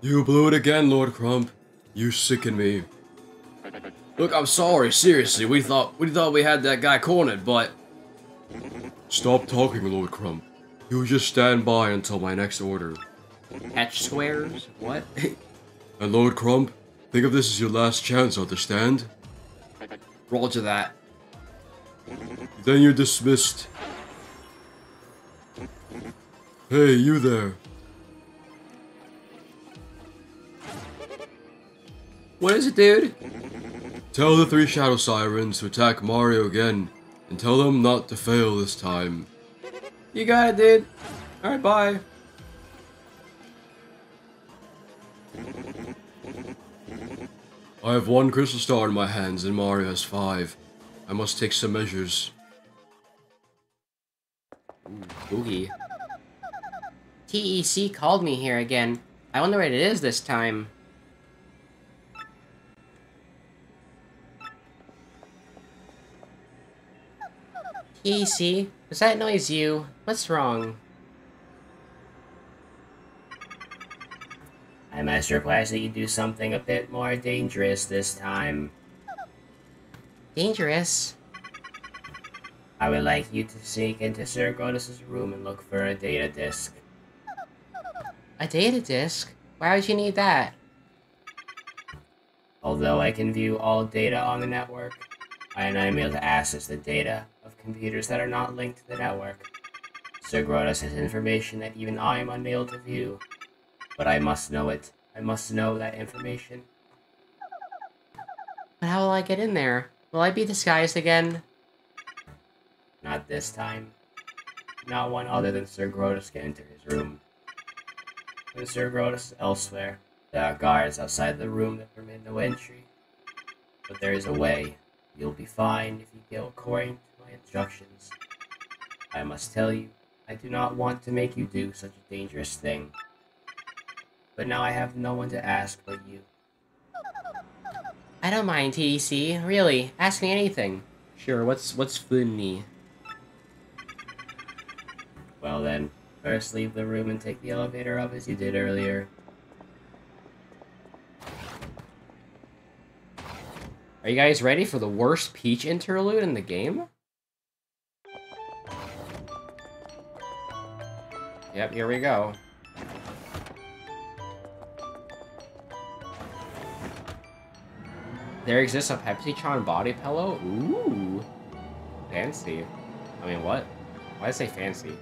You blew it again, Lord Crump. You sicken me. Look, I'm sorry, seriously. We thought we thought we had that guy cornered, but Stop talking, Lord Crump. You just stand by until my next order. hatch squares? What? And Lord Crump, think of this as your last chance, understand? Roger that. Then you're dismissed. Hey, you there. What is it, dude? Tell the three Shadow Sirens to attack Mario again, and tell them not to fail this time. You got it, dude. Alright, bye. I have one crystal star in my hands and Mario has five. I must take some measures. Boogie. TEC called me here again. I wonder what it is this time. TEC, was that noise you? What's wrong? I must request that you do something a bit more dangerous this time. Dangerous? I would like you to sneak into Sir Grodus' room and look for a data disk. A data disk? Why would you need that? Although I can view all data on the network, I am unable to access the data computers that are not linked to the network. Sir Grodus has information that even I am unable to view, but I must know it. I must know that information. But how will I get in there? Will I be disguised again? Not this time. Not one other than Sir Grodus can enter his room. When Sir Grodus is elsewhere, there are guards outside the room that permit no entry. But there is a way. You'll be fine if you go according my instructions. I must tell you, I do not want to make you do such a dangerous thing. But now I have no one to ask but you. I don't mind, TEC. Really, ask me anything. Sure, what's what's funny? Well then, first leave the room and take the elevator up as you did earlier. Are you guys ready for the worst Peach interlude in the game? Yep, here we go. There exists a PepsiCon body pillow? Ooh. Fancy. I mean, what? Why say fancy?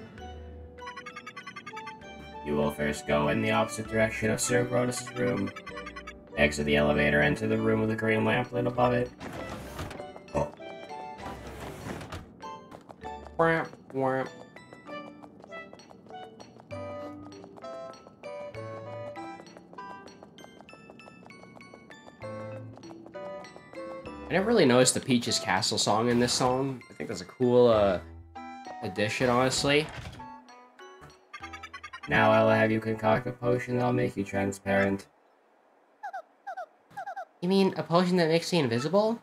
You will first go in the opposite direction of Sir Grodus' room. Exit the elevator, enter the room with a green lamp lit above it. Oh. Whamp, whamp. I never really noticed the Peach's Castle song in this song. I think that's a cool uh, addition, honestly. Now I'll have you concoct a potion that'll make you transparent. You mean a potion that makes me invisible?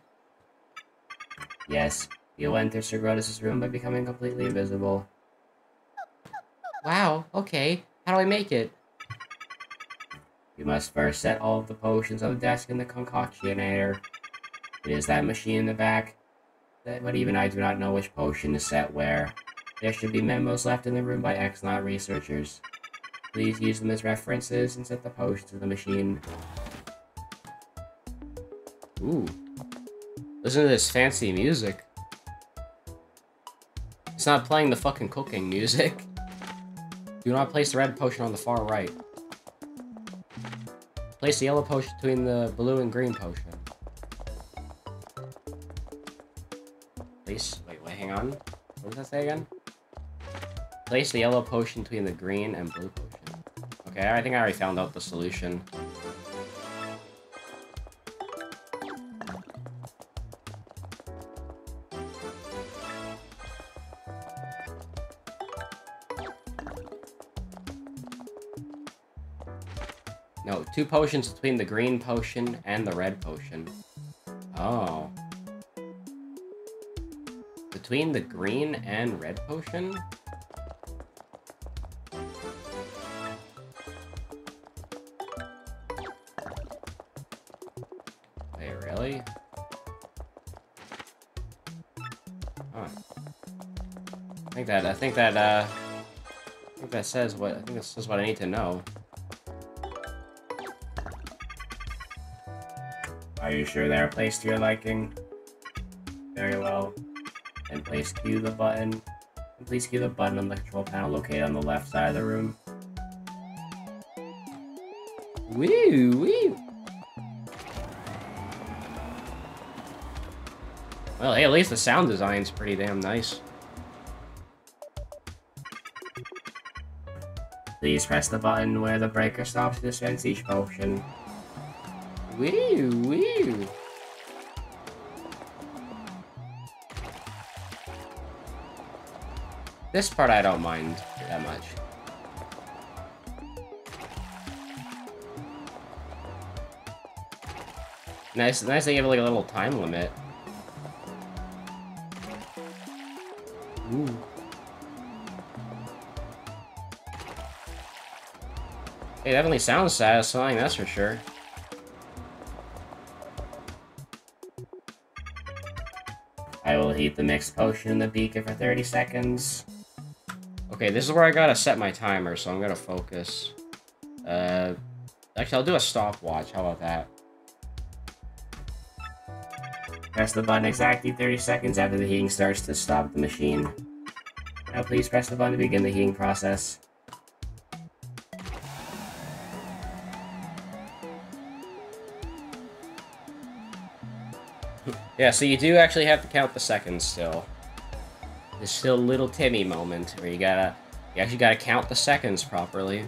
Yes, you'll enter Sir Grodus' room by becoming completely invisible. Wow, okay. How do I make it? You must first set all of the potions on the desk in the concoctionator. It is that machine in the back. But even I do not know which potion is set where. There should be memos left in the room by X-Naut researchers. Please use them as references and set the potion to the machine. Ooh. Listen to this fancy music. It's not playing the fucking cooking music. Do not place the red potion on the far right. Place the yellow potion between the blue and green potion. Wait, wait, hang on. What does that say again? Place the yellow potion between the green and blue potion. Okay, I think I already found out the solution. No, two potions between the green potion and the red potion. Oh between the green and red potion? Wait, really? Huh. I think that, I think that, uh... I think that says what, I think that says what I need to know. Are you sure they're placed to your liking? Please cue the button. Please cue the button on the control panel located on the left side of the room. Woo woo! Well, hey, at least the sound design's pretty damn nice. Please press the button where the breaker stops to dispense each potion. Woo woo! This part I don't mind that much. Nice, nice they give like a little time limit. Ooh. It definitely sounds satisfying, that's for sure. I will heat the mixed potion in the beaker for 30 seconds. Okay, this is where I gotta set my timer, so I'm gonna focus. Uh, actually, I'll do a stopwatch. How about that? Press the button exactly 30 seconds after the heating starts to stop the machine. Now please press the button to begin the heating process. yeah, so you do actually have to count the seconds still. There's still little Timmy moment where you gotta, you actually gotta count the seconds properly.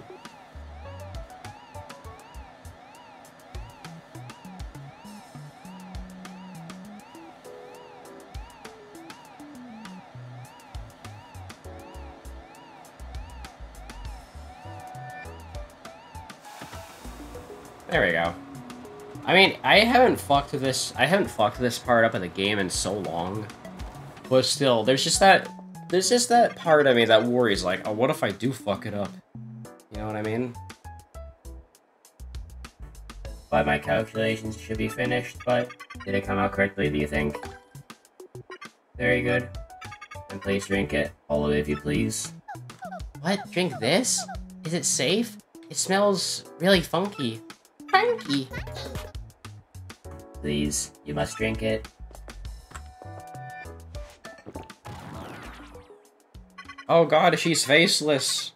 There we go. I mean, I haven't fucked this, I haven't fucked this part up of the game in so long. But still, there's just that, there's just that part of me that worries, like, oh, what if I do fuck it up? You know what I mean? By my calculations, should be finished, but did it come out correctly, do you think? Very good. And please drink it, all of it if you please. What? Drink this? Is it safe? It smells really funky. Funky! Please, you must drink it. Oh god, she's faceless.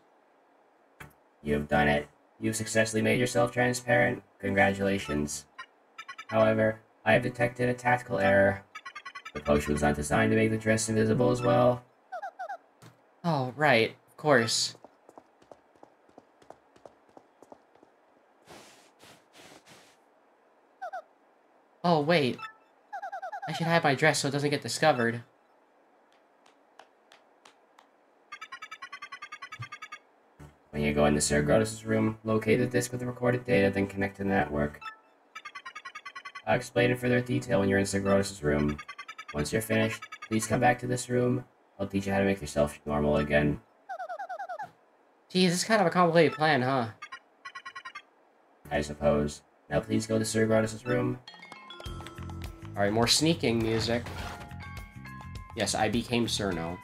You've done it. You've successfully made yourself transparent. Congratulations. However, I have detected a tactical error. The potion was not designed to make the dress invisible as well. Oh, right. Of course. Oh, wait. I should hide my dress so it doesn't get discovered. You go into Sir Grodus' room, locate the disk with the recorded data, then connect to the network. I'll explain in further detail when you're in Sir Grodus' room. Once you're finished, please come back to this room. I'll teach you how to make yourself normal again. Geez, this is kind of a complicated plan, huh? I suppose. Now please go to Sir Grodus' room. Alright, more sneaking music. Yes, I became Cerno.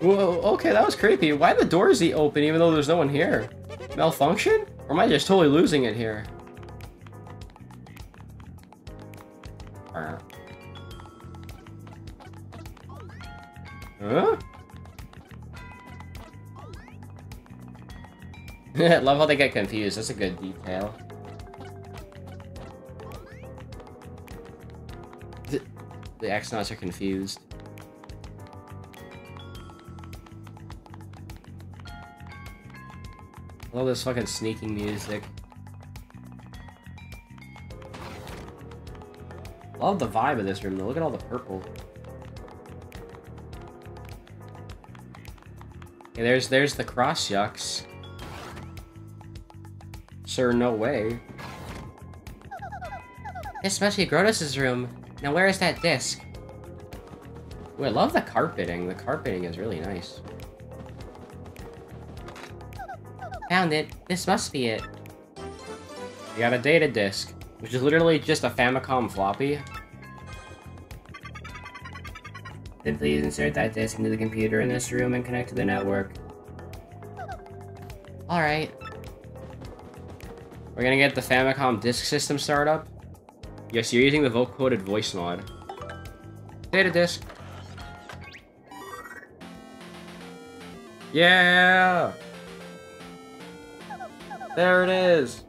Whoa, okay, that was creepy. Why the door is he open even though there's no one here? Malfunction? Or am I just totally losing it here? Huh? Love how they get confused. That's a good detail. The, the Xnauts are confused. All this fucking sneaking music. Love the vibe of this room though. Look at all the purple. Okay, there's there's the cross yucks. Sir, no way. Be Grodus's room. Now where is that disc? Ooh, I love the carpeting. The carpeting is really nice. Found it. This must be it. We got a data disk. Which is literally just a Famicom floppy. Then please insert that disk into the computer in this room and connect to the network. Alright. We're gonna get the Famicom disk system startup. Yes, you're using the vocoded voice mod. Data disk. Yeah! There it is!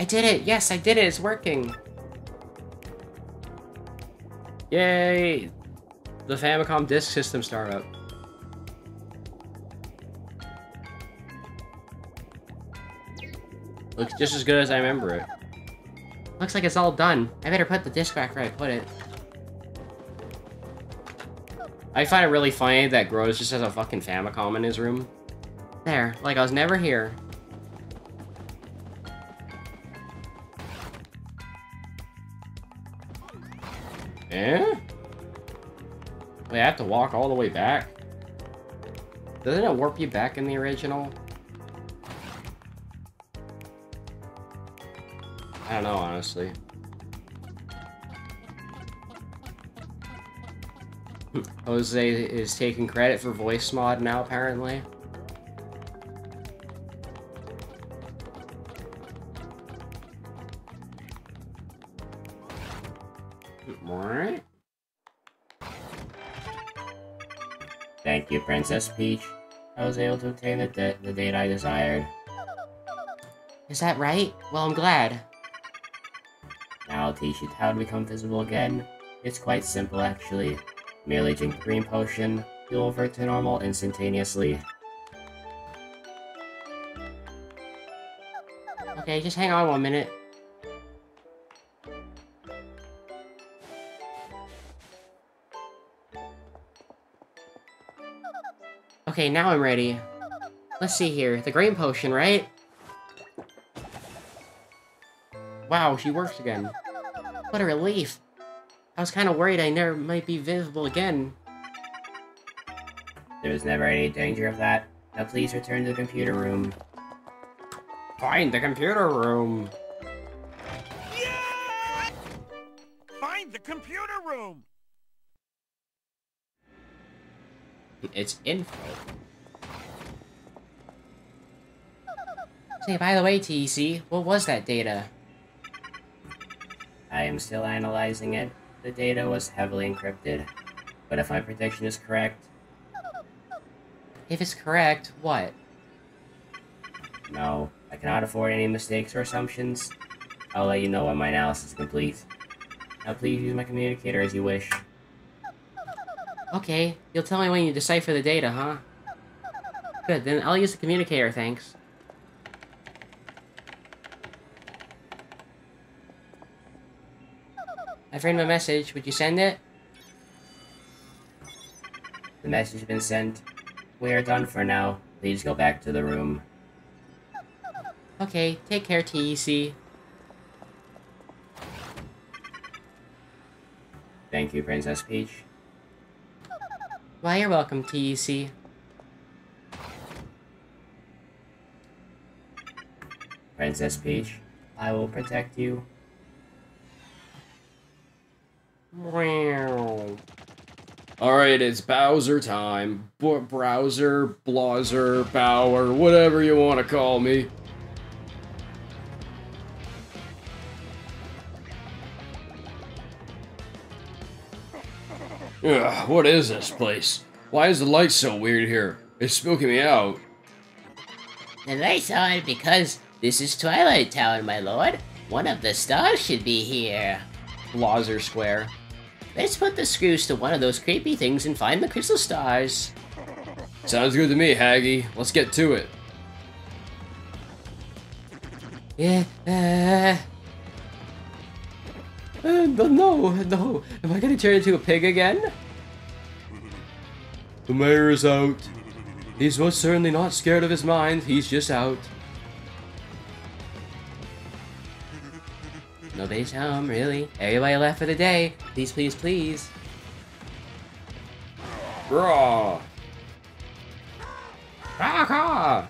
I did it! Yes, I did it! It's working! Yay! The Famicom Disk System startup. Looks just as good as I remember it. Looks like it's all done. I better put the disc back where I put it. I find it really funny that Gross just has a fucking Famicom in his room. There, like I was never here. I have to walk all the way back? Doesn't it warp you back in the original? I don't know, honestly. Jose is taking credit for voice mod now, apparently. Princess Peach. I was able to obtain the, the date I desired. Is that right? Well, I'm glad. Now I'll teach you how to become visible again. It's quite simple, actually. Merely drink the green potion, you'll revert to normal instantaneously. Okay, just hang on one minute. Okay, now I'm ready. Let's see here. The green potion, right? Wow, she works again. What a relief. I was kind of worried I never might be visible again. There was never any danger of that. Now please return to the computer room. Find the computer room! Yeah! Find the computer room! It's info. Say, by the way, TEC, what was that data? I am still analyzing it. The data was heavily encrypted. But if my prediction is correct... If it's correct, what? No, I cannot afford any mistakes or assumptions. I'll let you know when my analysis is complete. Now please use my communicator as you wish. Okay, you'll tell me when you decipher the data, huh? Good, then I'll use the communicator, thanks. I've my message. Would you send it? The message has been sent. We are done for now. Please go back to the room. Okay, take care, TEC. Thank you, Princess Peach. Why, you're welcome, TEC. Princess Peach, I will protect you. Alright, it's Bowser time. B browser, Blazer, Bower, whatever you want to call me. Ugh, what is this place? Why is the light so weird here? It's spooking me out. The lights on because this is Twilight Town, my lord. One of the stars should be here. Blazer Square. Let's put the screws to one of those creepy things and find the crystal stars. Sounds good to me, Haggy. Let's get to it. Yeah. Uh, uh, no, no. Am I gonna turn into a pig again? The mayor is out. He's most certainly not scared of his mind. He's just out. Nobody's home, really. Everybody left for the day. Please, please, please. Raw. Ah,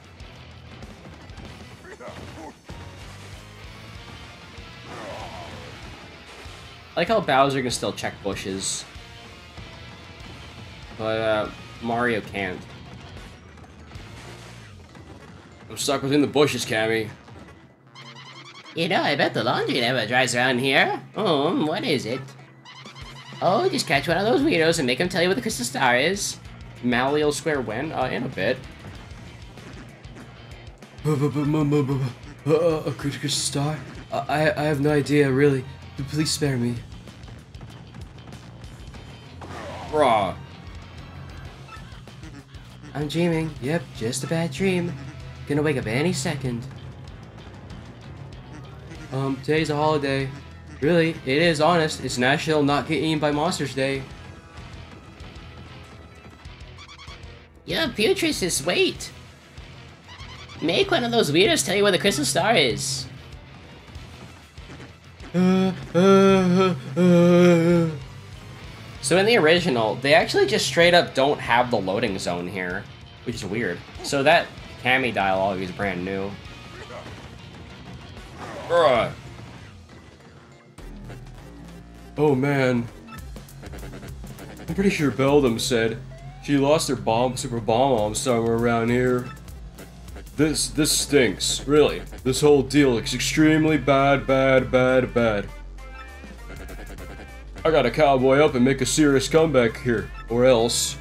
I like how Bowser can still check bushes. But, uh, Mario can't. I'm stuck within the bushes, Cammy. You know, I bet the laundry never dries around here. Um, what is it? Oh, just catch one of those weirdos and make them tell you what the crystal star is. Malleol Square when? Uh, in a bit. A critical star? I, I have no idea, really. Please spare me. Bruh. I'm dreaming. Yep, just a bad dream. Gonna wake up any second. Um, today's a holiday. Really, it is honest. It's National Not Get Eaten by Monsters Day. Yo, Putris, wait! Make one of those weirdos tell you where the crystal star is. Uh, uh, uh. So in the original, they actually just straight up don't have the loading zone here, which is weird. So that Cammy dialogue is brand new. Bruh. Oh man. I'm pretty sure Beldam said she lost her bomb super bomb bomb somewhere around here. This this stinks, really. This whole deal is extremely bad, bad, bad, bad. I gotta cowboy up and make a serious comeback here, or else.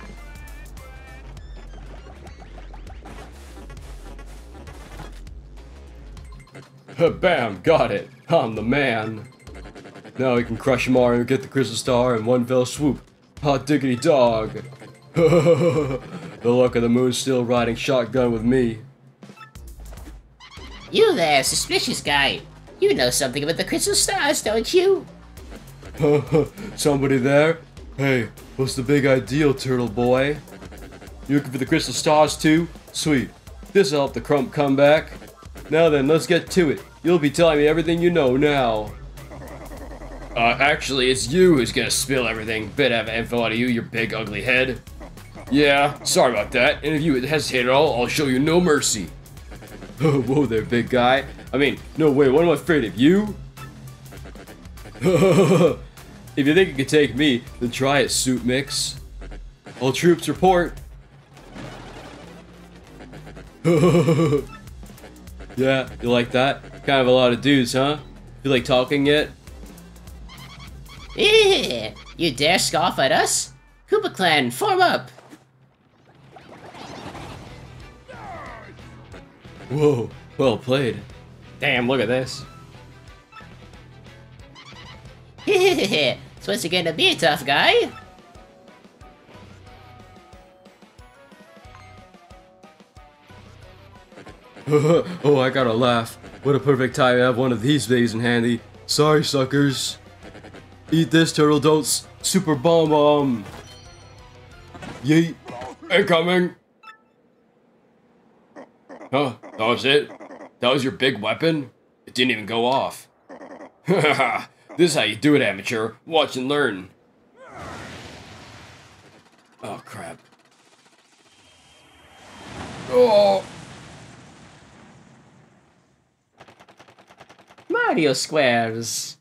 Bam, got it. I'm the man. Now we can crush Mario and get the Crystal Star in one fell swoop. Hot diggity dog. the luck of the moon still riding shotgun with me. You there, suspicious guy. You know something about the crystal stars, don't you? Somebody there? Hey, what's the big ideal, turtle boy? You looking for the crystal stars too? Sweet. This'll help the crump come back. Now then, let's get to it. You'll be telling me everything you know now. Uh, actually, it's you who's gonna spill everything. Bit of info out of you, your big ugly head. Yeah, sorry about that. And if you hesitate at all, I'll show you no mercy. Whoa there, big guy. I mean, no way, what am I afraid of? You? if you think you can take me, then try it, Suit Mix. All troops report. yeah, you like that? Kind of a lot of dudes, huh? You like talking yet? You dare scoff at us? Koopa Clan, form up! Whoa, well played. Damn, look at this. so what's it gonna be, tough guy? oh, I gotta laugh. What a perfect time to have one of these days in handy. Sorry, suckers. Eat this, turtle don'ts. Super bomb bomb. Yeet. Incoming. Huh, that was it? That was your big weapon? It didn't even go off. this is how you do it, amateur. Watch and learn. Oh, crap. Oh! Mario Squares.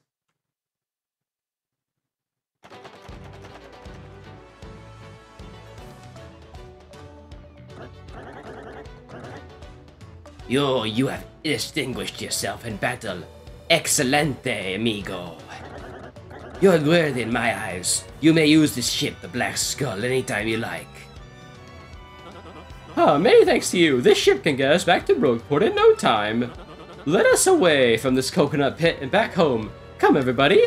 Yo, you have distinguished yourself in battle. Excelente, amigo. You're worthy in my eyes. You may use this ship, the Black Skull, anytime you like. Ah, many thanks to you. This ship can get us back to Rogueport in no time. Let us away from this coconut pit and back home. Come, everybody.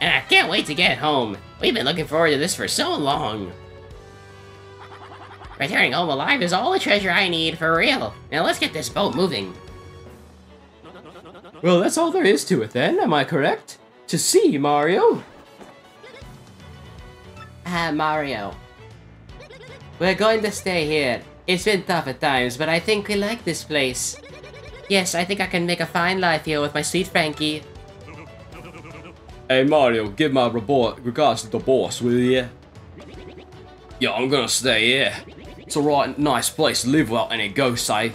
And I can't wait to get home. We've been looking forward to this for so long. Returning home alive is all the treasure I need, for real. Now let's get this boat moving. Well, that's all there is to it then, am I correct? To see, Mario? Ah, Mario. We're going to stay here. It's been tough at times, but I think we like this place. Yes, I think I can make a fine life here with my sweet Frankie. Hey Mario, give my report regards to the boss, will ya? Yeah, I'm gonna stay here. It's a right nice place to live without any ghosts, eh?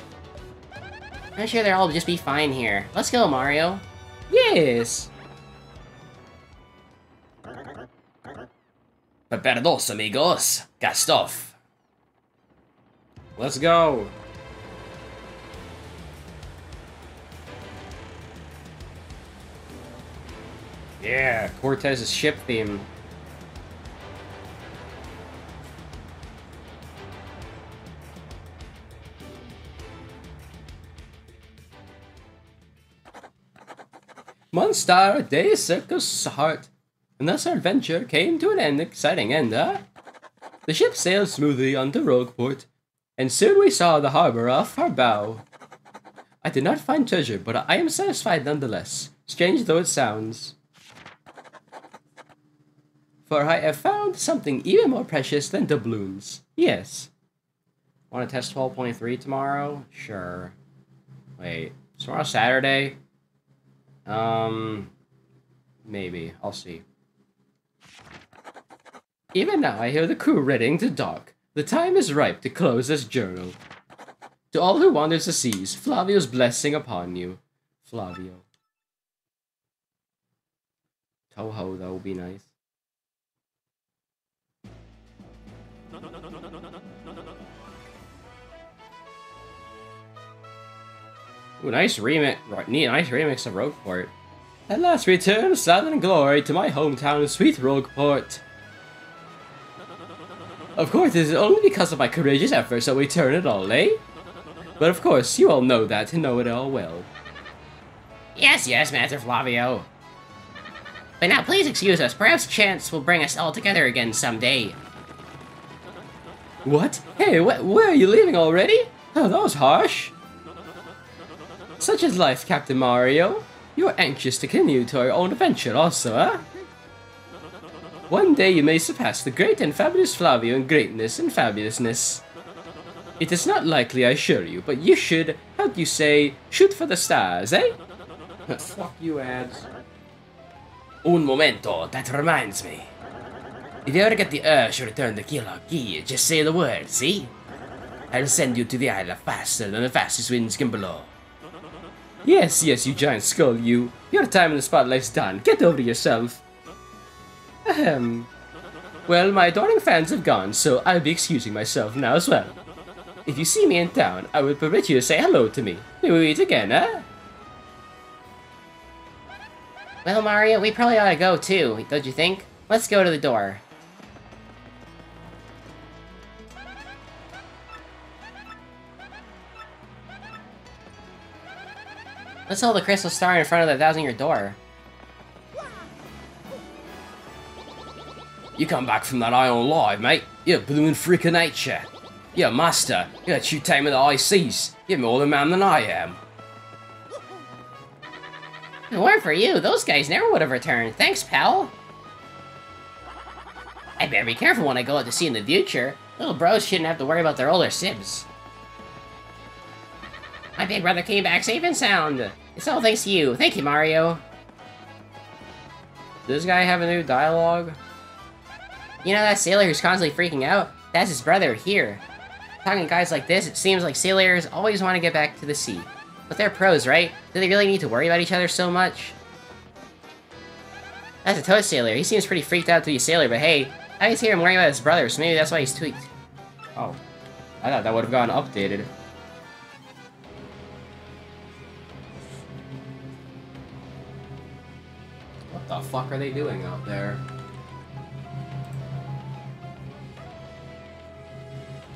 I'm sure they'll all just be fine here. Let's go, Mario. Yes! Preparados, amigos. Got stuff. Let's go. Yeah, Cortez's ship theme. Monster Day Circus Heart. And thus our adventure came to an end, exciting end, huh? The ship sailed smoothly onto Rogueport, and soon we saw the harbor off our bow. I did not find treasure, but I am satisfied nonetheless, strange though it sounds. For I have found something even more precious than doubloons. Yes. Want to test 12.3 tomorrow? Sure. Wait, tomorrow Saturday? Um, maybe. I'll see. Even now I hear the crew readying to dock. The time is ripe to close this journal. To all who wander the seas, Flavio's blessing upon you. Flavio. Touhou, that would be nice. Ooh, nice remix, nice remix of Rogueport. At last return southern glory to my hometown, sweet Rogueport. Of course, it is only because of my courageous efforts that we turn it all, eh? But of course, you all know that and know it all well. Yes, yes, Master Flavio. But now please excuse us, perhaps chance will bring us all together again someday. What? Hey, wh where are you leaving already? Oh, that was harsh. Such is life, Captain Mario. You're anxious to continue to our own adventure also, huh? One day you may surpass the great and fabulous Flavio in greatness and fabulousness. It is not likely, I assure you, but you should, how do you say, shoot for the stars, eh? Fuck you, ads. Un momento, that reminds me. If you ever get the urge to return to Keelhaul Key, just say the word, see? I'll send you to the island faster than the fastest winds can blow. Yes, yes, you giant skull, you. Your time in the spotlight's done. Get over yourself. Ahem. Well, my adoring fans have gone, so I'll be excusing myself now as well. If you see me in town, I would permit you to say hello to me. May we meet again, eh? Well, Mario, we probably ought to go too, don't you think? Let's go to the door. Let's hold the crystal star in front of the thousand year door. You come back from that island alive, mate. You're blooming freak of nature. You're a master. You're a true tamer of the high seas. You're more the man than I am. If it weren't for you, those guys never would have returned. Thanks, pal. I better be careful when I go out to sea in the future. Little bros shouldn't have to worry about their older sibs. My big brother came back safe and sound. It's all thanks to you. Thank you, Mario. Does this guy have a new dialogue? You know that sailor who's constantly freaking out? That's his brother, here. Talking to guys like this, it seems like sailors always want to get back to the sea. But they're pros, right? Do they really need to worry about each other so much? That's a Toad Sailor. He seems pretty freaked out to be a sailor, but hey, I always hear him worrying about his brother, so maybe that's why he's tweaked. Oh. I thought that would have gotten updated. The fuck are they doing out there?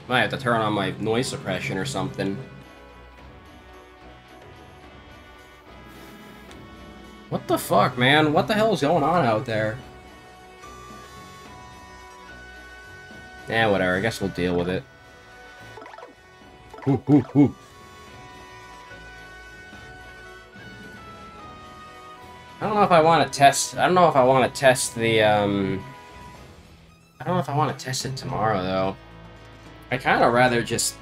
Might have to turn on my noise suppression or something. What the fuck, man? What the hell is going on out there? Yeah, whatever. I guess we'll deal with it. Ooh, ooh, ooh. I don't know if I want to test. I don't know if I want to test the. um... I don't know if I want to test it tomorrow though. I kind of rather just,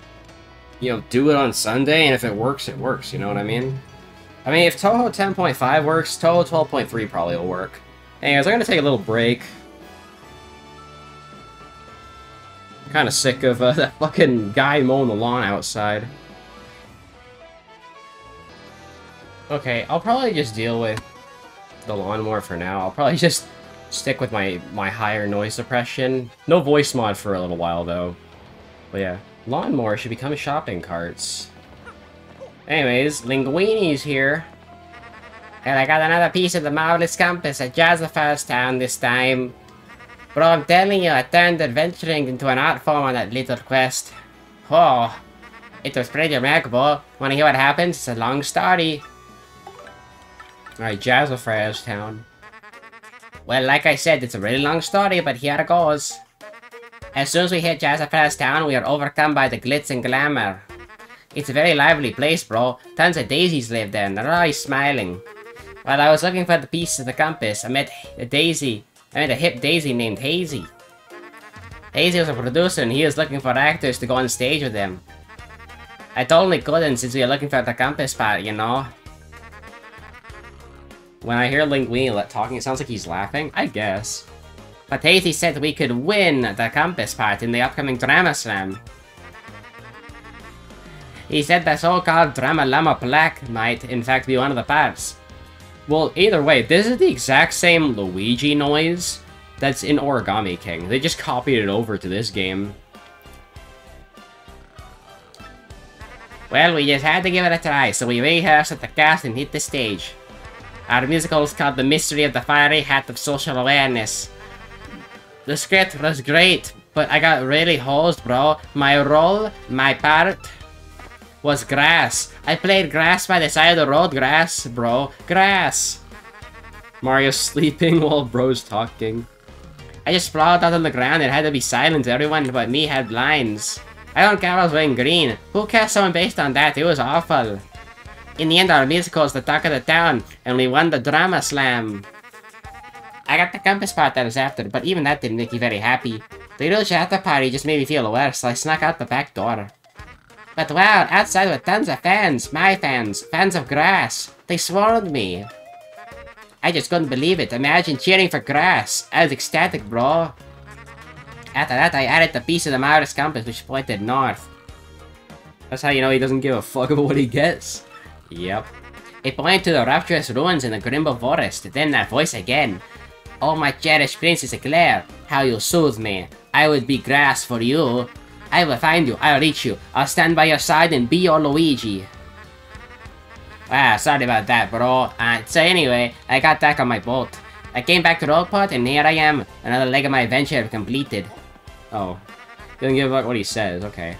you know, do it on Sunday, and if it works, it works. You know what I mean? I mean, if Touhou 10.5 works, Touhou 12.3 probably will work. Anyways, I'm gonna take a little break. I'm kind of sick of uh, that fucking guy mowing the lawn outside. Okay, I'll probably just deal with the lawnmower for now. I'll probably just stick with my, my higher noise suppression. No voice mod for a little while, though. But yeah, lawnmower should become shopping carts. Anyways, Linguini's here. And I got another piece of the marvelous compass at Jazzafrazz Town this time. Bro, I'm telling you, I turned adventuring into an art form on that little quest. Oh, it was pretty remarkable. Wanna hear what happens? It's a long story. Alright, Jazz Jazzafrazz Town. Well, like I said, it's a really long story, but here it goes. As soon as we hit Jazzafrazz Town, we are overcome by the glitz and glamour. It's a very lively place, bro. Tons of daisies live there, and they're always smiling. While I was looking for the piece of the compass, I met a daisy. I met a hip daisy named Hazy. Hazy was a producer, and he was looking for actors to go on stage with him. I told totally couldn't since we were looking for the compass part, you know? When I hear Linguini talking, it sounds like he's laughing. I guess. But Hazy said we could win the compass part in the upcoming Drama Slam. He said the so-called Drama Llama Black might, in fact, be one of the parts. Well, either way, this is the exact same Luigi noise that's in Origami King. They just copied it over to this game. Well, we just had to give it a try, so we rehearsed at the cast and hit the stage. Our musical is called The Mystery of the Fiery Hat of Social Awareness. The script was great, but I got really hosed, bro. My role, my part, was grass. I played grass by the side of the road. Grass, bro. Grass. Mario's sleeping while bro's talking. I just sprawled out on the ground and had to be silent. Everyone but me had lines. I don't care I was wearing green. Who cares someone based on that? It was awful. In the end, our musical was the talk of the town, and we won the drama slam. I got the compass part that was after, but even that didn't make me very happy. The real shatter party just made me feel worse, so I snuck out the back door. But wow, outside were tons of fans, my fans, fans of grass. They swarmed me. I just couldn't believe it. Imagine cheering for grass. I was ecstatic, bro. After that, I added the piece of the Mars compass which pointed north. That's how you know he doesn't give a fuck about what he gets. Yep. It pointed to the rapturous ruins in the Grimble Forest. Then that voice again. Oh my cherished Princess Eclair, how you soothe me. I would be grass for you. I will find you, I'll reach you. I'll stand by your side and be your Luigi. Ah, sorry about that, bro. Uh, so anyway, I got back on my boat. I came back to Rogueport, and here I am. Another leg of my adventure completed. Oh. Doesn't give a what he says, okay.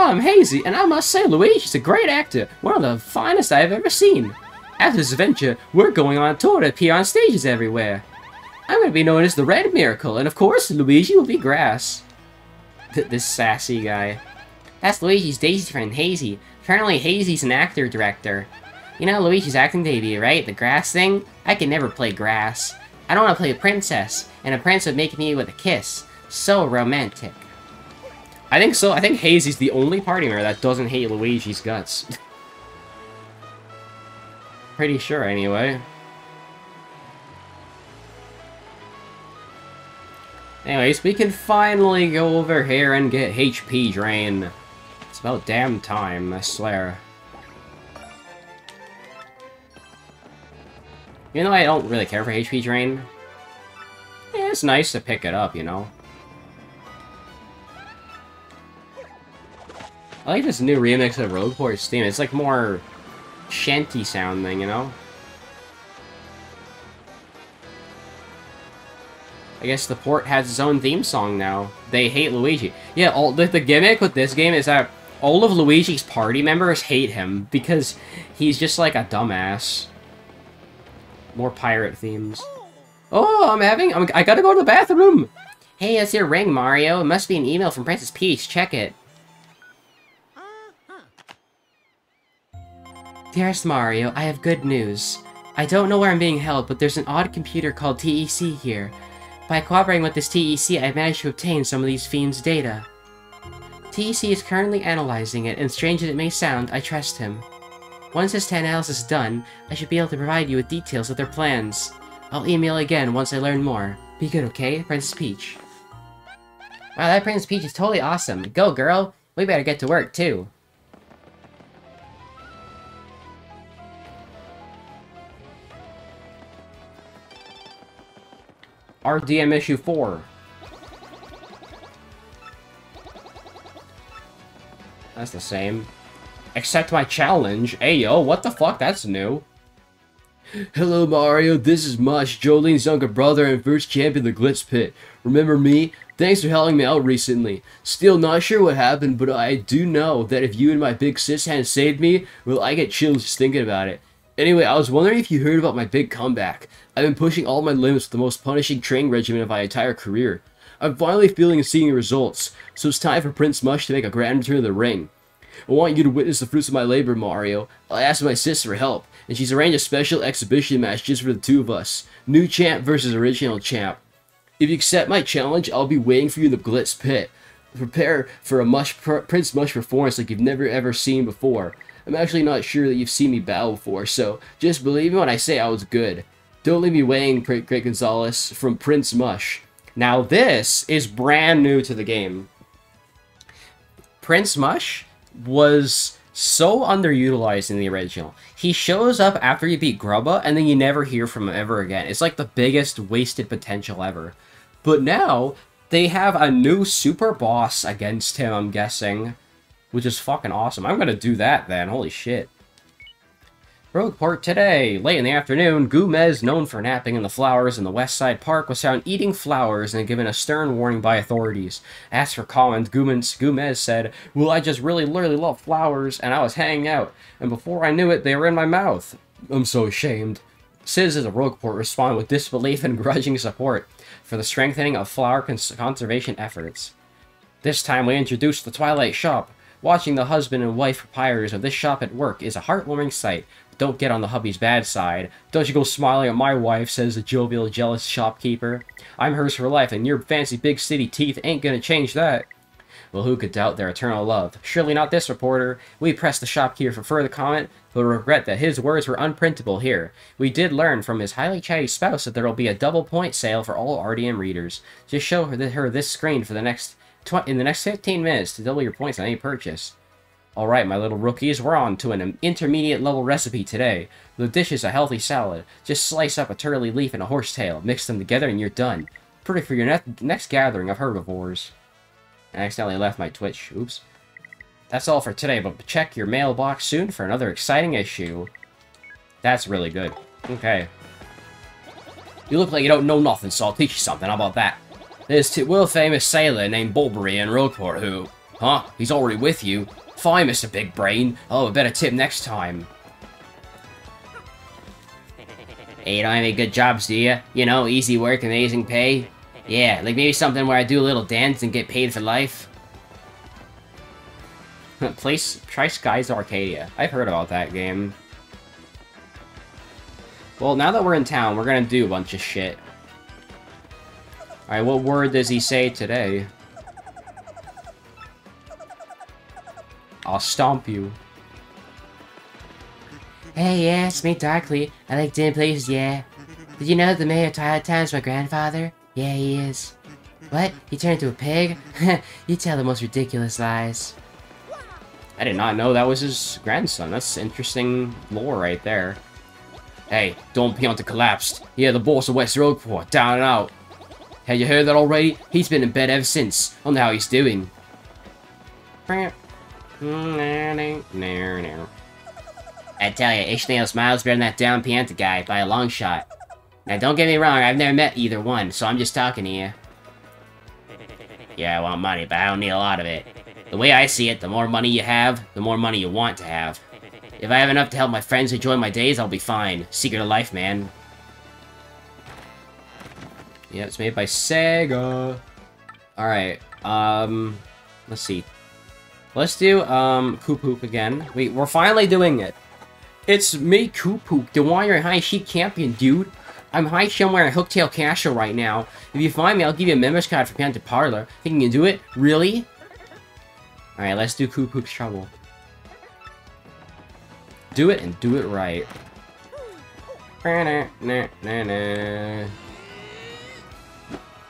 Oh, I'm Hazy, and I must say Luigi's a great actor, one of the finest I've ever seen. After this adventure, we're going on a tour to appear on stages everywhere. I'm going to be known as the Red Miracle, and of course, Luigi will be grass. Th this sassy guy. That's Luigi's Daisy friend, Hazy. Apparently, Hazy's an actor-director. You know Luigi's acting debut, right? The grass thing? I can never play grass. I don't want to play a princess, and a prince would make me with a kiss. So romantic. I think so. I think Hazy's the only party member that doesn't hate Luigi's guts. Pretty sure, anyway. Anyways, we can finally go over here and get HP drain. It's about damn time, I swear. Even though I don't really care for HP drain, yeah, it's nice to pick it up, you know? I like this new remix of Rogueport theme. It's like more shanty sounding, you know? I guess the port has its own theme song now. They hate Luigi. Yeah, all the, the gimmick with this game is that all of Luigi's party members hate him because he's just like a dumbass. More pirate themes. Oh, I'm having... I'm, I gotta go to the bathroom! Hey, it's your ring, Mario. It must be an email from Princess Peach. Check it. Dearest Mario, I have good news. I don't know where I'm being held, but there's an odd computer called TEC here. By cooperating with this TEC, I've managed to obtain some of these fiends' data. TEC is currently analyzing it, and strange as it may sound, I trust him. Once his analysis is done, I should be able to provide you with details of their plans. I'll email again once I learn more. Be good, okay, Princess Peach? Wow, that Princess Peach is totally awesome. Go, girl! We better get to work, too. RDM issue 4. That's the same. Accept my challenge. Hey yo, what the fuck? That's new. Hello, Mario. This is Mush, Jolene's younger brother and first champion of the Glitz Pit. Remember me? Thanks for helping me out recently. Still not sure what happened, but I do know that if you and my big sis hadn't saved me, well, I get chills just thinking about it. Anyway, I was wondering if you heard about my big comeback. I've been pushing all my limits with the most punishing training regimen of my entire career. I'm finally feeling and seeing results, so it's time for Prince Mush to make a grand return to the ring. I want you to witness the fruits of my labor, Mario. I asked my sister for help, and she's arranged a special exhibition match just for the two of us. New champ versus original champ. If you accept my challenge, I'll be waiting for you in the Glitz Pit. Prepare for a mush Prince Mush performance like you've never ever seen before. I'm actually not sure that you've seen me battle before, so just believe me when I say I was good. Don't leave me waiting, Great Gonzales, from Prince Mush. Now this is brand new to the game. Prince Mush was so underutilized in the original. He shows up after you beat Grubba, and then you never hear from him ever again. It's like the biggest wasted potential ever. But now, they have a new super boss against him, I'm guessing. Which is fucking awesome. I'm gonna do that then, holy shit. Rogueport today. Late in the afternoon, Gomez, known for napping in the flowers in the West Side Park, was found eating flowers and given a stern warning by authorities. Asked for comment, Gomez, Gomez said, Well, I just really, really love flowers, and I was hanging out, and before I knew it, they were in my mouth. I'm so ashamed. Citizens of Rogueport respond with disbelief and grudging support for the strengthening of flower cons conservation efforts. This time we introduced the Twilight Shop. Watching the husband and wife proprietors of this shop at work is a heartwarming sight, don't get on the hubby's bad side. Don't you go smiling at my wife, says the jovial, jealous shopkeeper. I'm hers for life, and your fancy big city teeth ain't gonna change that. Well, who could doubt their eternal love? Surely not this reporter. We pressed the shopkeeper for further comment, but regret that his words were unprintable here. We did learn from his highly chatty spouse that there will be a double point sale for all RDM readers. Just show her, her this screen for the next in the next 15 minutes to double your points on any purchase. Alright, my little rookies, we're on to an intermediate level recipe today. The dish is a healthy salad. Just slice up a turtley leaf and a horsetail, mix them together, and you're done. Perfect for your ne next gathering of herbivores. I accidentally left my Twitch. Oops. That's all for today, but check your mailbox soon for another exciting issue. That's really good. Okay. You look like you don't know nothing, so I'll teach you something. How about that? There's a world-famous sailor named Bobbery in Rogueport who... Huh? He's already with you? Fine, Mr. Big Brain. Oh, a better tip next time. Hey, you don't have any good jobs, do you? You know, easy work, amazing pay? Yeah, like maybe something where I do a little dance and get paid for life? Place, try Skies Arcadia. I've heard about that game. Well, now that we're in town, we're gonna do a bunch of shit. Alright, what word does he say today? I'll stomp you. Hey, yeah, it's me, Darkly. I like dim places, yeah. Did you know the mayor of Twilight is my grandfather? Yeah, he is. What? He turned into a pig? you tell the most ridiculous lies. I did not know that was his grandson. That's interesting lore right there. Hey, Don Pianta collapsed. Yeah, the boss of West Rogueport, down and out. Have you heard that already? He's been in bed ever since. I wonder how he's doing. I tell you, Ishnail smiles better than that Don Pianta guy by a long shot. Now, don't get me wrong, I've never met either one, so I'm just talking to you. Yeah, I want money, but I don't need a lot of it. The way I see it, the more money you have, the more money you want to have. If I have enough to help my friends enjoy my days, I'll be fine. Secret of life, man. Yeah, it's made by Sega. Alright, um... Let's see. Let's do, um, Coop again. Wait, we're finally doing it. It's me, Coop the Warrior High Sheep Champion, dude. I'm high somewhere in Hooktail Castle right now. If you find me, I'll give you a member's card for Pianta Parlor. Think you can do it? Really? Alright, let's do Coop Trouble. Do it and do it right.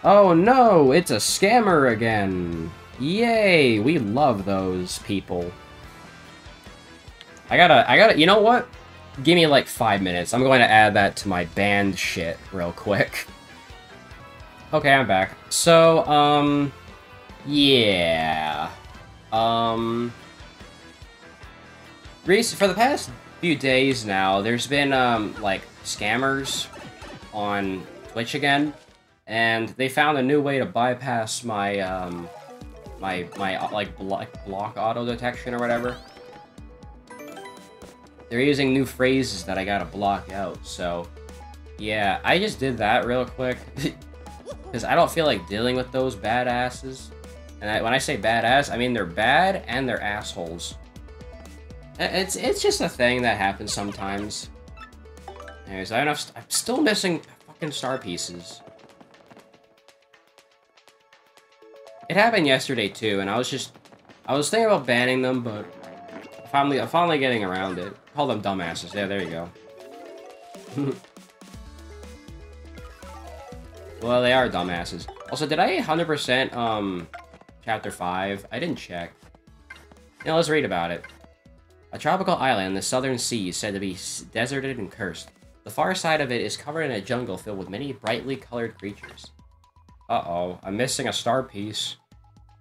Oh no, it's a scammer again. Yay! We love those people. I gotta, I gotta, you know what? Give me like five minutes. I'm going to add that to my band shit real quick. Okay, I'm back. So, um, yeah, um, for the past few days now, there's been um like scammers on Twitch again, and they found a new way to bypass my um my my uh, like block block auto detection or whatever. They're using new phrases that I gotta block out, so yeah, I just did that real quick. Because I don't feel like dealing with those badasses. And I, when I say badass, I mean they're bad and they're assholes. It's it's just a thing that happens sometimes. Anyways, I don't have, I'm still missing fucking star pieces. It happened yesterday too, and I was just, I was thinking about banning them, but finally, I'm finally getting around it. Call them dumbasses. Yeah, there you go. well, they are dumbasses. Also, did I 100% um chapter 5? I didn't check. Now let's read about it. A tropical island in the southern sea is said to be deserted and cursed. The far side of it is covered in a jungle filled with many brightly colored creatures. Uh-oh, I'm missing a star piece.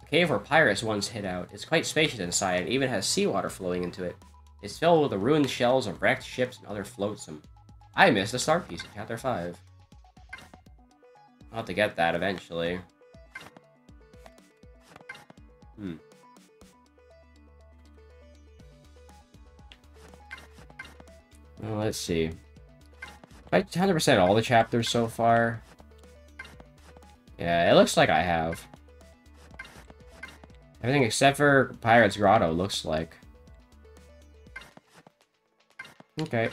The cave where pirates once hid out is quite spacious inside and even has seawater flowing into it. It's filled with the ruined shells of wrecked ships and other flotsam. I missed a star piece in chapter 5. I'll have to get that eventually. Hmm. Well, let's see. I 100% all the chapters so far. Yeah, it looks like I have. Everything except for Pirate's Grotto looks like. Okay.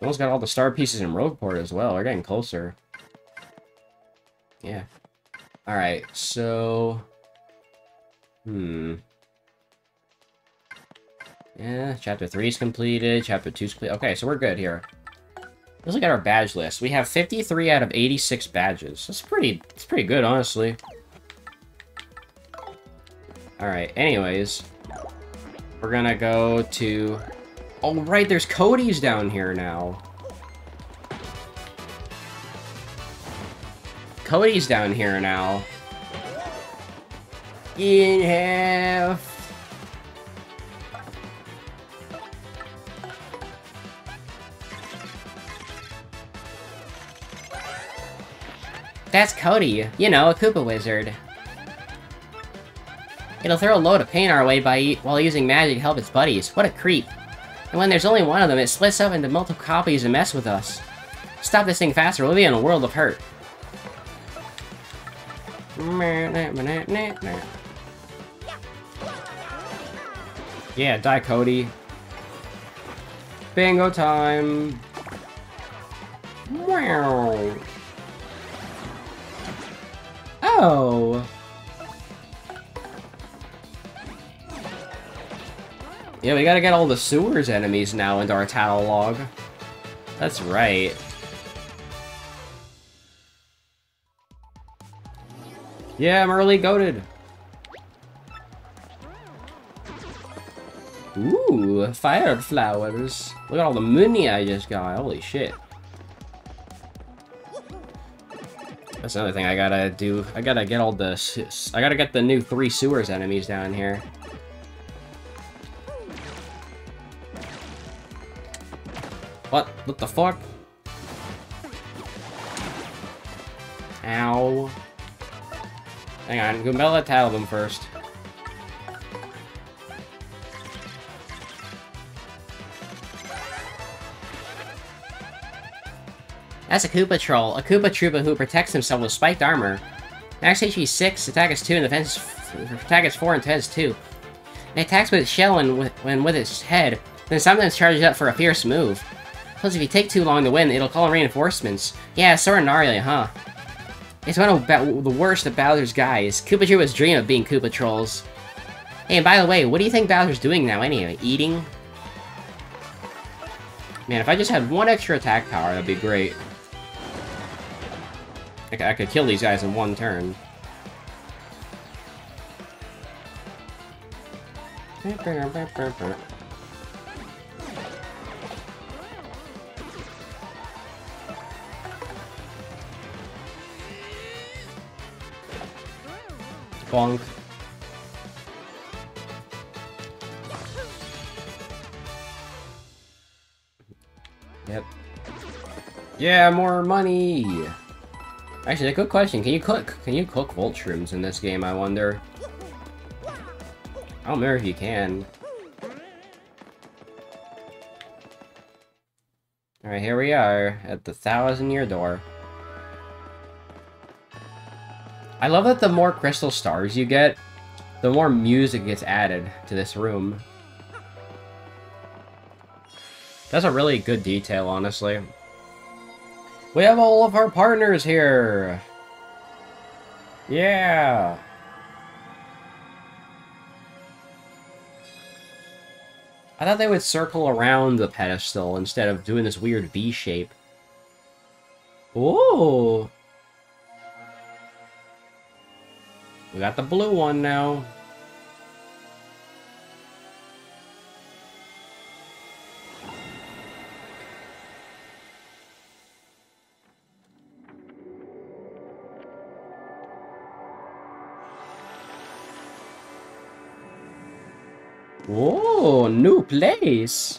Almost got all the star pieces in Rogueport as well. We're getting closer. Yeah. Alright, so... Hmm. Yeah, chapter 3 is completed, chapter 2 is complete. Okay, so we're good here. Let's look at our badge list. We have 53 out of 86 badges. That's pretty, that's pretty good, honestly. Alright, anyways. We're gonna go to... Oh, right, there's Cody's down here now. Cody's down here now. In half. That's Cody, you know, a Koopa wizard. It'll throw a load of pain our way by while using magic to help its buddies. What a creep. And when there's only one of them, it splits up into multiple copies and mess with us. Stop this thing faster, we'll be in a world of hurt. Yeah, die Cody. Bingo time. Wow. Oh. Yeah, we gotta get all the sewers enemies now into our catalog. That's right. Yeah, I'm early goaded. Ooh, fire flowers. Look at all the money I just got. Holy shit. That's another thing I gotta do. I gotta get all the... I gotta get the new three sewers enemies down here. What? What the fuck? Ow. Hang on, Goombella tattle them first. That's a Koopatrol, a Koopa Troopa who protects himself with spiked armor. Max HP 6, attack is 2, and defense attack is 4 and defense 2. It attacks with its shell and with, with its head, then sometimes charges up for a fierce move. Plus, if you take too long to win, it'll call in reinforcements. Yeah, sorta gnarly, huh? It's one of the worst of Bowser's guys. Koopa Troopas dream of being Koopatrols. Hey, and by the way, what do you think Bowser's doing now anyway? Eating? Man, if I just had one extra attack power, that'd be great. I, could kill these guys in one turn. Bonk. Yep. Yeah, more money! Actually, a good question. Can you cook? Can you cook volt shrooms in this game, I wonder? I don't remember if you can. Alright, here we are at the thousand year door. I love that the more crystal stars you get, the more music gets added to this room. That's a really good detail, honestly. We have all of our partners here! Yeah! I thought they would circle around the pedestal instead of doing this weird V shape. Ooh! We got the blue one now. Whoa, new place.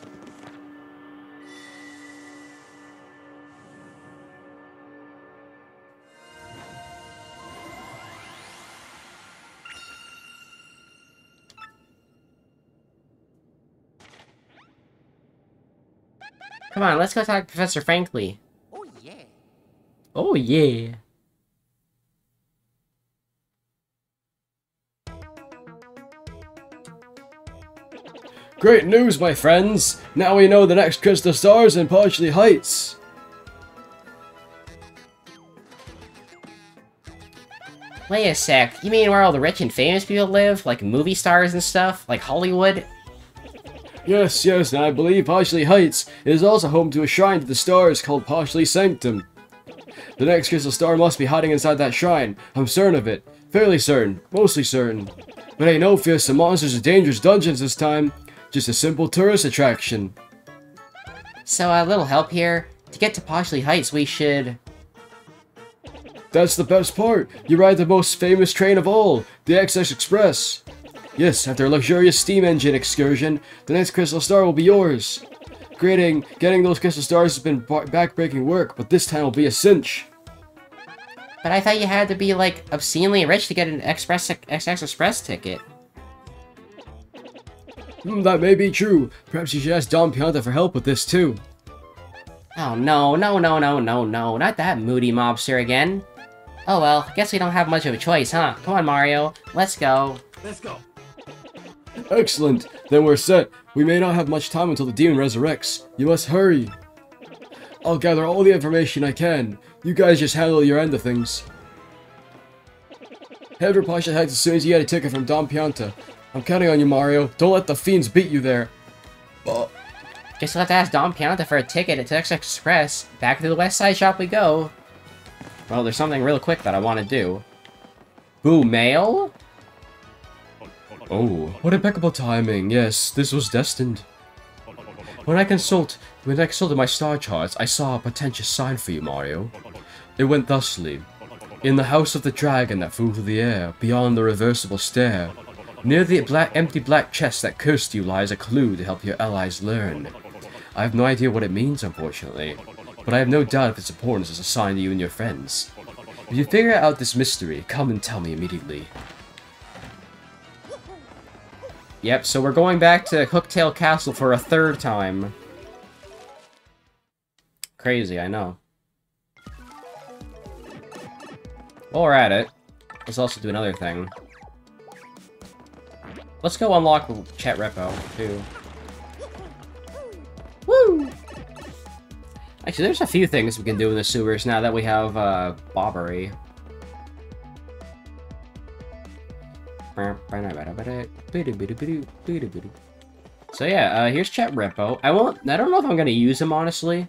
Come on, let's go talk to Professor Frankly. Oh, yeah. Oh, yeah. Great news, my friends! Now we know the next crystal stars in Poshley Heights. Wait a sec, you mean where all the rich and famous people live? Like movie stars and stuff? Like Hollywood? Yes, yes, and I believe Poshley Heights is also home to a shrine to the stars called Poshley Sanctum. The next crystal star must be hiding inside that shrine. I'm certain of it. Fairly certain. Mostly certain. But ain't no fearsome monsters or dangerous dungeons this time. Just a simple tourist attraction. So a little help here. To get to Poshley Heights, we should... That's the best part. You ride the most famous train of all, the Excess Express. Yes, after a luxurious steam engine excursion, the next crystal star will be yours. Getting, getting those crystal stars has been backbreaking work, but this time will be a cinch. But I thought you had to be, like, obscenely rich to get an Express Excess Express ticket. Hmm, that may be true. Perhaps you should ask Don Pianta for help with this too. Oh no, no, no, no, no, no, not that moody mobster again. Oh well, guess we don't have much of a choice, huh? Come on, Mario, let's go. Let's go. Excellent. Then we're set. We may not have much time until the demon resurrects. You must hurry. I'll gather all the information I can. You guys just handle your end of things. Head for Poshley Heights as soon as you get a ticket from Don Pianta. I'm counting on you, Mario. Don't let the fiends beat you there. Oh, Guess we'll have to ask Don Pianta for a ticket at Excess Express. Back to the West Side Shop we go. Well, there's something real quick that I want to do. Boo, mail? oh, what impeccable timing. Yes, this was destined. When I consult, when I consulted my star charts, I saw a potential sign for you, Mario. It went thusly. In the house of the dragon that flew through the air, beyond the reversible stair, near the black, empty black chest that cursed you lies a clue to help your allies learn. I have no idea what it means, unfortunately, but I have no doubt of its importance as a sign to you and your friends. If you figure out this mystery, come and tell me immediately. Yep, so we're going back to Hooktail Castle for a third time. Crazy, I know. While we're at it, let's also do another thing. Let's go unlock Chet Rippo, too. Woo! Actually, there's a few things we can do in the sewers now that we have, uh, Bobbery. So yeah, uh, here's Chet Rippo. I won't, I don't know if I'm gonna use him, honestly.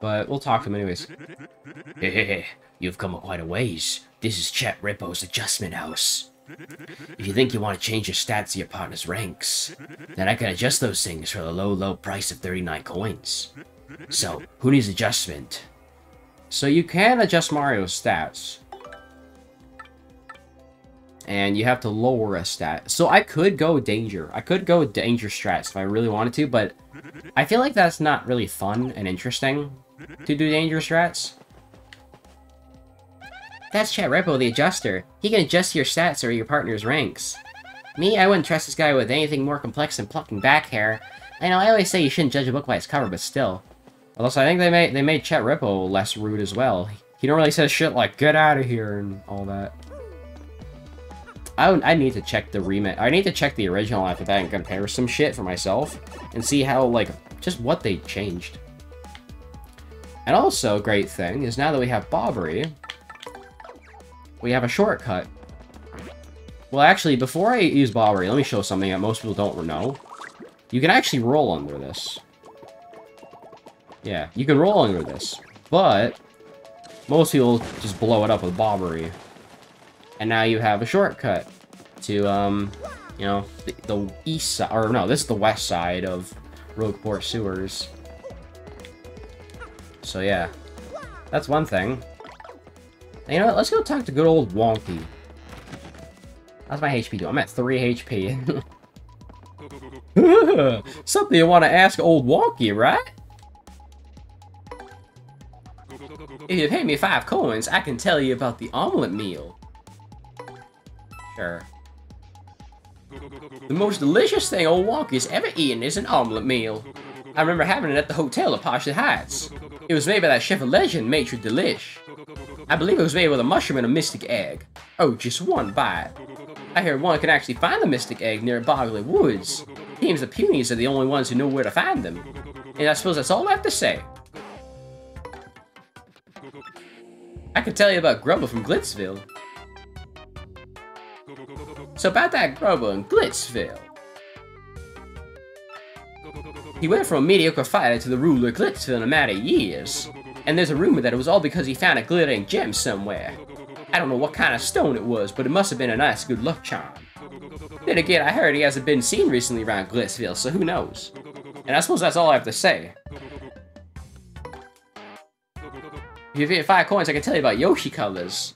But we'll talk to him anyways. Hey, you've come quite a ways. This is Chet Rippo's adjustment house. If you think you want to change your stats to your partner's ranks, then I can adjust those things for the low, low price of 39 coins. So, who needs adjustment? So you can adjust Mario's stats. and you have to lower a stat. So I could go danger. I could go danger strats if I really wanted to, but I feel like that's not really fun and interesting to do danger strats. That's Chet Rippo, the adjuster. He can adjust your stats or your partner's ranks. Me, I wouldn't trust this guy with anything more complex than plucking back hair. I know I always say you shouldn't judge a book by its cover, but still. Also, I think they made they made Chet Rippo less rude as well. He normally says shit like "get out of here" and all that. I I need to check the remake. I need to check the original after that and compare some shit for myself and see how like just what they changed. And also, great thing is now that we have Bobbery, we have a shortcut. Well, actually, before I use Bobbery, let me show something that most people don't know. You can actually roll under this. Yeah, you can roll under this, but most people just blow it up with Bobbery. And now you have a shortcut to, um, you know, the, the east side, or no, this is the west side of Rogueport Sewers. So yeah, that's one thing. You know what, let's go talk to good old Wonky. How's my HP doing? I'm at 3 HP. Something you want to ask old Wonky, right? If you pay me five coins, I can tell you about the omelet meal. Sure. The most delicious thing old Wonky's ever eaten is an omelet meal. I remember having it at the hotel at Poshley Heights. It was made by that chef of legend, Maitre Delish. I believe it was made with a mushroom and a mystic egg. Oh, just one bite. I hear one can actually find the mystic egg near Boggly Woods. Seems the Punies are the only ones who know where to find them. And I suppose that's all I have to say. I could tell you about Grubba from Glitzville. So about that Grubba in Glitzville. He went from a mediocre fighter to the ruler of Glitzville in a matter of years. And there's a rumor that it was all because he found a glittering gem somewhere. I don't know what kind of stone it was, but it must have been a nice good luck charm. Then again, I heard he hasn't been seen recently around Glitzville, so who knows? And I suppose that's all I have to say. If you get five coins, I can tell you about Yoshi colors.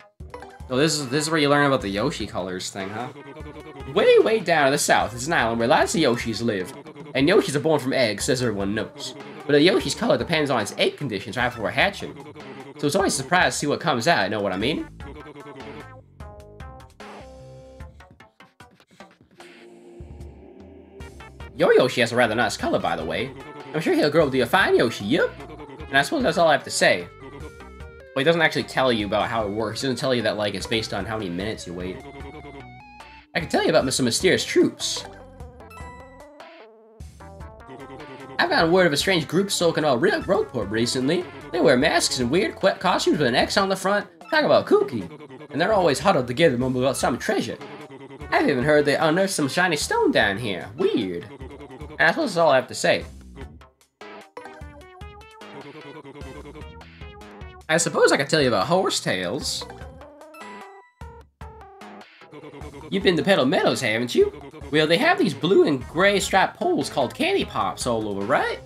Oh, this is this is where you learn about the Yoshi colors thing, huh? Way, way down in the south is an island where lots of Yoshis live. And Yoshis are born from eggs, as everyone knows. But a Yoshi's color depends on its egg conditions right before hatching. So it's always a surprise to see what comes out, you know what I mean? Your Yoshi has a rather nice color, by the way. I'm sure he'll grow to be a fine Yoshi, yep. And I suppose that's all I have to say. Well, he doesn't actually tell you about how it works. He doesn't tell you that, like, it's based on how many minutes you wait. I can tell you about some mysterious troops. Gotten word of a strange group sulking about real Rogueport recently. They wear masks and weird costumes with an X on the front. Talk about kooky. And they're always huddled together mumbling about some treasure. I've even heard they unearthed some shiny stone down here. Weird. And I suppose that's all I have to say. I suppose I could tell you about horse horsetails. You've been to Petal Meadows, haven't you? Well, they have these blue and gray striped poles called candy pops all over, right?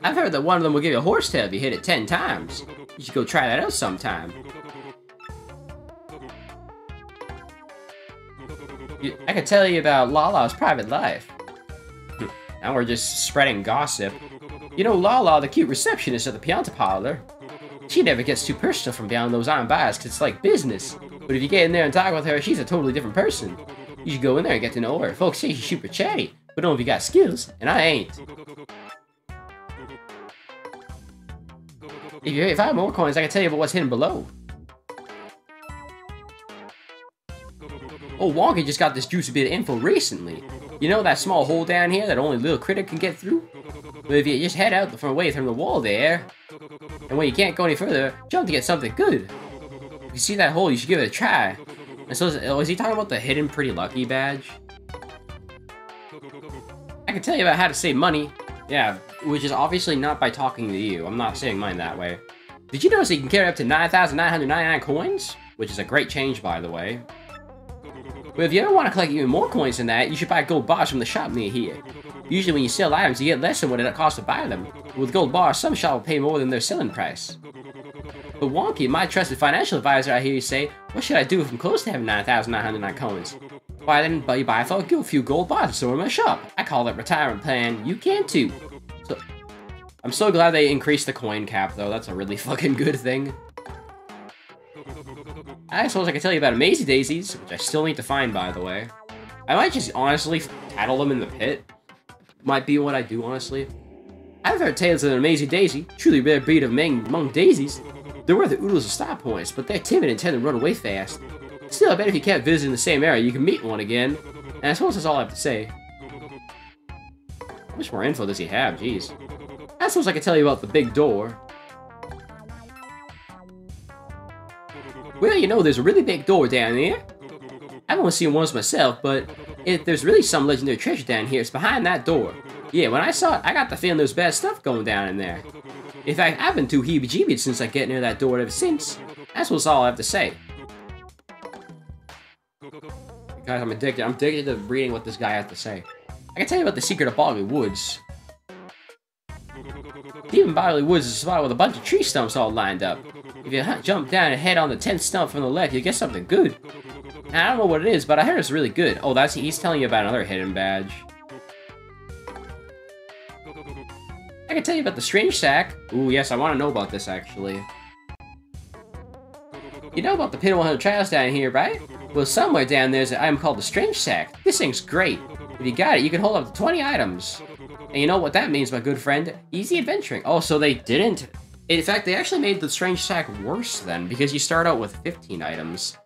I've heard that one of them will give you a horsetail if you hit it 10 times. You should go try that out sometime. I could tell you about Lahla's private life. Now we're just spreading gossip. You know Lahla, the cute receptionist at the Pianta Parlor? She never gets too personal from beyond those iron bars because it's like business. But if you get in there and talk with her, she's a totally different person. You should go in there and get to know her. Folks say she's super chatty, but only if you got skills, and I ain't. If you if I have more coins, I can tell you about what's hidden below. Oh, Wonky just got this juicy bit of info recently. You know that small hole down here that only little critter can get through? But if you just head out the front way from the wall there, and when you can't go any further, jump to get something good. If you see that hole, you should give it a try. And so, is, oh, he talking about the hidden pretty lucky badge? I can tell you about how to save money. Yeah, which is obviously not by talking to you. I'm not saying mine that way. Did you notice you can carry up to 9,999 coins? Which is a great change, by the way. But if you ever want to collect even more coins than that, you should buy gold bars from the shop near here. Usually when you sell items, you get less than what it costs to buy them. With gold bars, some shop will pay more than their selling price. But Wonky, my trusted financial advisor, I hear you say, what should I do if I'm close to having 9,909 coins? Why then, but you buy a few gold bars and store in my shop. I call that retirement plan. You can too. So, I'm so glad they increased the coin cap, though. That's a really fucking good thing. I suppose I can tell you about Amazy Daisies, which I still need to find, by the way. I might just honestly tattle them in the pit. Might be what I do, honestly. I've heard tales of an Amazy Daisy, truly rare breed of among, among daisies. They're worth the oodles of star points, but they're timid and tend to run away fast. Still, I bet if you kept visiting the same area, you can meet one again. And I suppose that's all I have to say. How much more info does he have? Jeez. I suppose I can tell you about the big door. Well, you know, there's a really big door down there. I've only seen once myself, but if there's really some legendary treasure down here, it's behind that door. Yeah, when I saw it, I got the feeling there's bad stuff going down in there. In fact, I've been too heebie-jeebied since I get near that door ever since. That's what's all I have to say. Guys, I'm addicted. I'm addicted to reading what this guy has to say. I can tell you about the secret of Boggly Woods. Even Boggly Woods is a spot with a bunch of tree stumps all lined up. If you jump down and head on the 10th stump from the left, you get something good. And I don't know what it is, but I heard it's really good. Oh, that's he's telling you about another hidden badge. I can tell you about the strange sack. Ooh, yes, I want to know about this, actually. You know about the Pit 100 trials down here, right? Well, somewhere down there's an item called the strange sack. This thing's great. If you got it, you can hold up to 20 items. And you know what that means, my good friend? Easy adventuring. Oh, so they didn't... In fact, they actually made the strange sack worse then, because you start out with 15 items.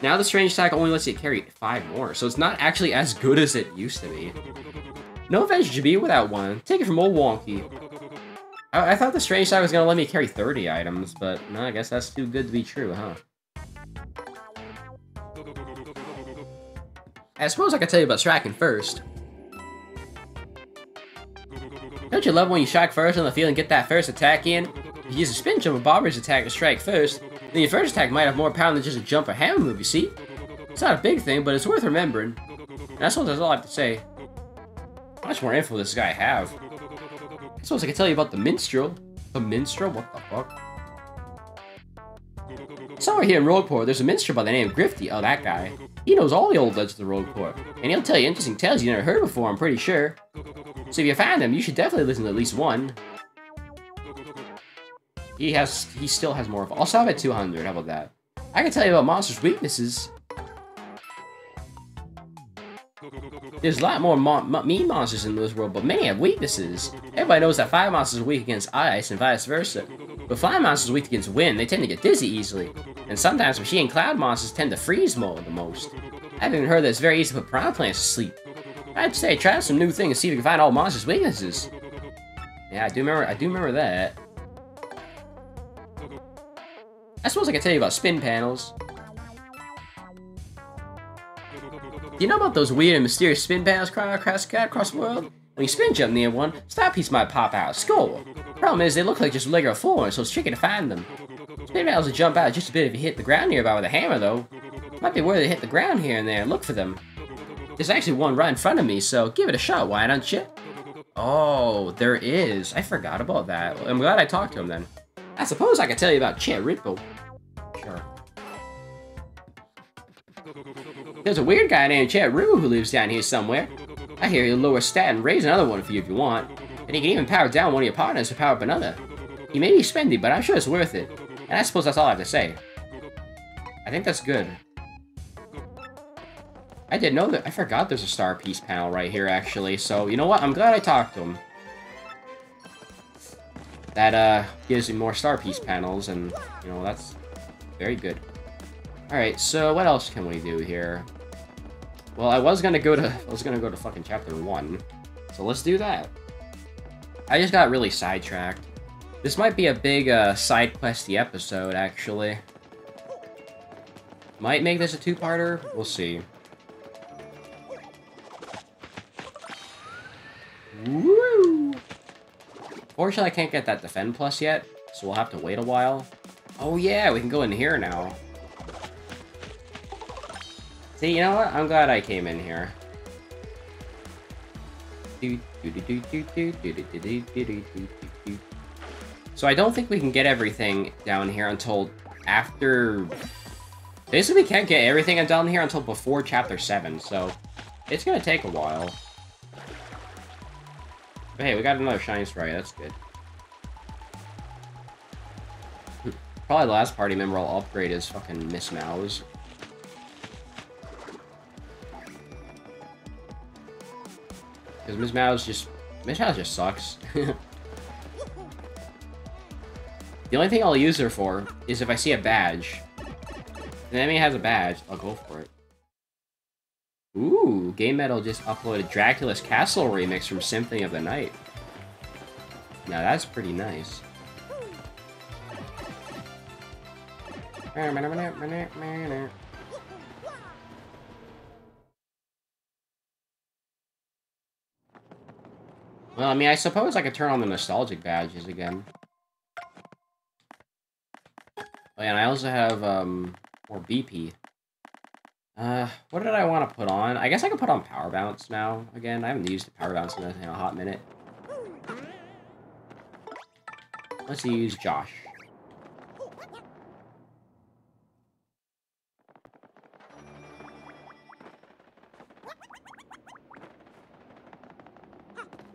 Now the strange sack only lets you carry 5 more, so it's not actually as good as it used to be. No adventure be without one. Take it from old Wonky. I, I thought the strange sack was gonna let me carry 30 items, but no, I guess that's too good to be true, huh? I suppose I could tell you about striking first. Don't you love when you strike first on the field and get that first attack in? If you use a spin jump or Bobbery's attack to strike first, then your first attack might have more power than just a jump or hammer move, you see? It's not a big thing, but it's worth remembering. And that's all, that's all I have to say. How much more info this guy have? I suppose I can tell you about the minstrel. The minstrel? What the fuck? Somewhere here in Rogueport, there's a minstrel by the name of Grifty. Oh, that guy. He knows all the old legends of Rogueport. And he'll tell you interesting tales you never heard before, I'm pretty sure. So if you find him, you should definitely listen to at least one. He has, he still has more of, also I'm at 200, how about that? I can tell you about monsters' weaknesses. There's a lot more mon mean monsters in this world, but many have weaknesses. Everybody knows that fire monsters are weak against ice and vice versa. But fire monsters are weak against wind, they tend to get dizzy easily. And sometimes machine and cloud monsters tend to freeze more the most. I've even heard that it's very easy to put piranha plants to sleep. I'd say try some new things and see if you can find all monsters' weaknesses. Yeah, I do remember I do remember that. I suppose I can tell you about spin panels. Do you know about those weird and mysterious spin panels across, across the world? When you spin jump near one, star piece might pop out. Score! Problem is, they look like just regular floors, so it's tricky to find them. Spin panels will jump out just a bit if you hit the ground nearby with a hammer, though. Might be worth it to hit the ground here and there. and Look for them. There's actually one right in front of me, so give it a shot, why don't you? Oh, there is. I forgot about that. I'm glad I talked to him then. I suppose I could tell you about Chet Rippo. Sure. There's a weird guy named Chet Rippo who lives down here somewhere. I hear he'll lower stat and raise another one for you if you want. And he can even power down one of your partners to power up another. He may be spendy, but I'm sure it's worth it. And I suppose that's all I have to say. I think that's good. I didn't know that. I forgot there's a star piece panel right here, actually. So, you know what? I'm glad I talked to him. That, uh, gives me more star piece panels, and, you know, that's very good. Alright, so what else can we do here? Well, I was gonna go to, I was gonna go to fucking chapter 1. So let's do that. I just got really sidetracked. This might be a big, uh, side questy episode, actually. Might make this a two-parter? We'll see. Woo! Fortunately, I can't get that Defend Plus yet, so we'll have to wait a while. Oh yeah, we can go in here now. See, you know what? I'm glad I came in here. So I don't think we can get everything down here until after... Basically, we can't get everything down here until before Chapter 7, so it's gonna take a while. But hey, we got another Shiny Sprite, that's good. Hmm. Probably the last party member I'll upgrade is fucking Ms. Mowz. Because Ms. Mowz just... Ms. Mowz just sucks. the only thing I'll use her for is if I see a badge. If an enemy has a badge, I'll go for it. Ooh, Game Metal just uploaded Dracula's Castle remix from Symphony of the Night. Now that's pretty nice. Well, I mean, I suppose I could turn on the nostalgic badges again. Oh, yeah, and I also have, um, more BP. Uh, what did I want to put on? I guess I could put on Power Bounce now, again. I haven't used Power Bounce in a, in a hot minute. Let's use Josh.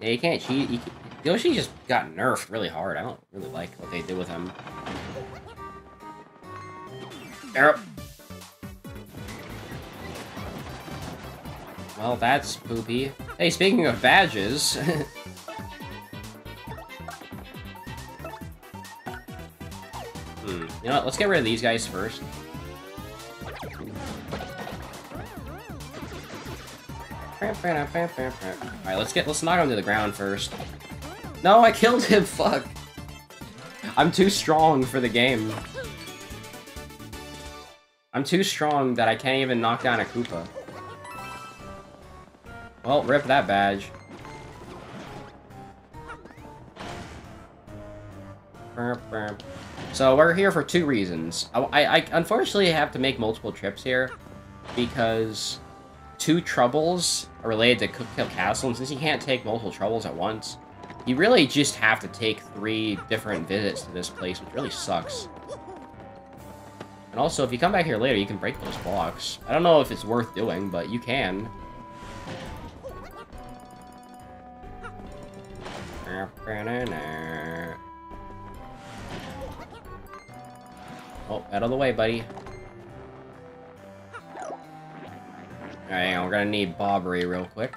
Yeah, you can't cheat. You can, Yoshi just got nerfed really hard. I don't really like what they did with him. Arrow. Well, that's poopy. Hey, speaking of badges... hmm. You know what? Let's get rid of these guys first. Alright, let's get- let's knock him to the ground first. No, I killed him, fuck! I'm too strong for the game. I'm too strong that I can't even knock down a Koopa. Well, rip that badge. So we're here for two reasons. I, I, I unfortunately have to make multiple trips here because two troubles related to Hooktail Castle, and since you can't take multiple troubles at once, you really just have to take three different visits to this place, which really sucks. And also, if you come back here later, you can break those blocks. I don't know if it's worth doing, but you can. Oh, out of the way, buddy. Alright, we're gonna need Bobbery real quick.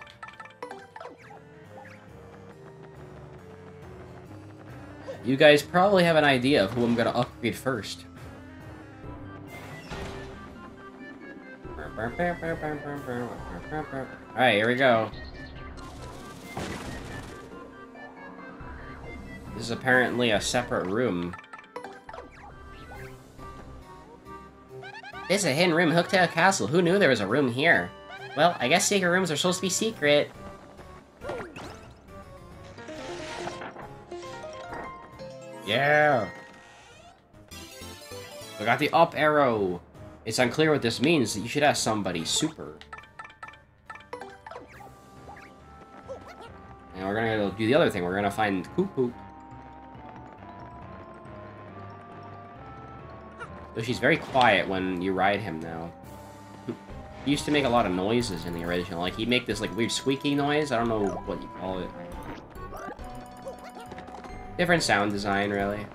You guys probably have an idea of who I'm gonna upgrade first. Alright, here we go. This is apparently a separate room. This is a hidden room in Hooktail Castle. Who knew there was a room here? Well, I guess secret rooms are supposed to be secret. Yeah! I got the up arrow! It's unclear what this means. You should ask somebody super. And we're gonna do the other thing. We're gonna find Coop Though she's very quiet when you ride him now. He used to make a lot of noises in the original. Like, he'd make this, like, weird squeaky noise. I don't know what you call it. Different sound design, really.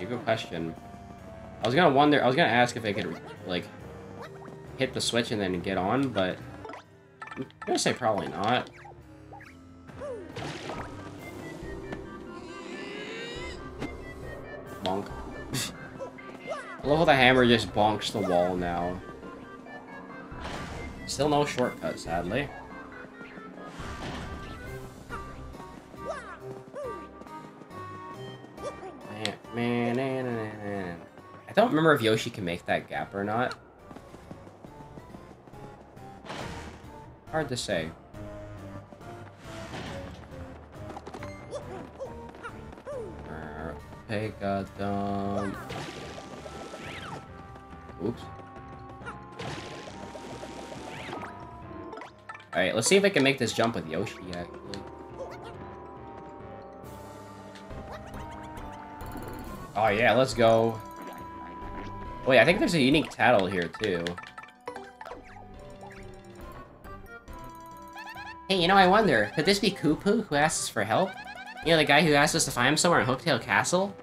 A good question. I was gonna wonder, I was gonna ask if I could, like, hit the switch and then get on, but I'm gonna say probably not. Bonk. I love how the hammer just bonks the wall now. Still no shortcut, sadly. I don't remember if Yoshi can make that gap or not. Hard to say. Take a dump. Oops. Alright, let's see if I can make this jump with Yoshi, actually. Oh yeah, let's go. Wait, I think there's a unique tattle here, too. Hey, you know, I wonder, could this be Koopook who asks for help? You know, the guy who asked us to find him somewhere in Hooktail Castle?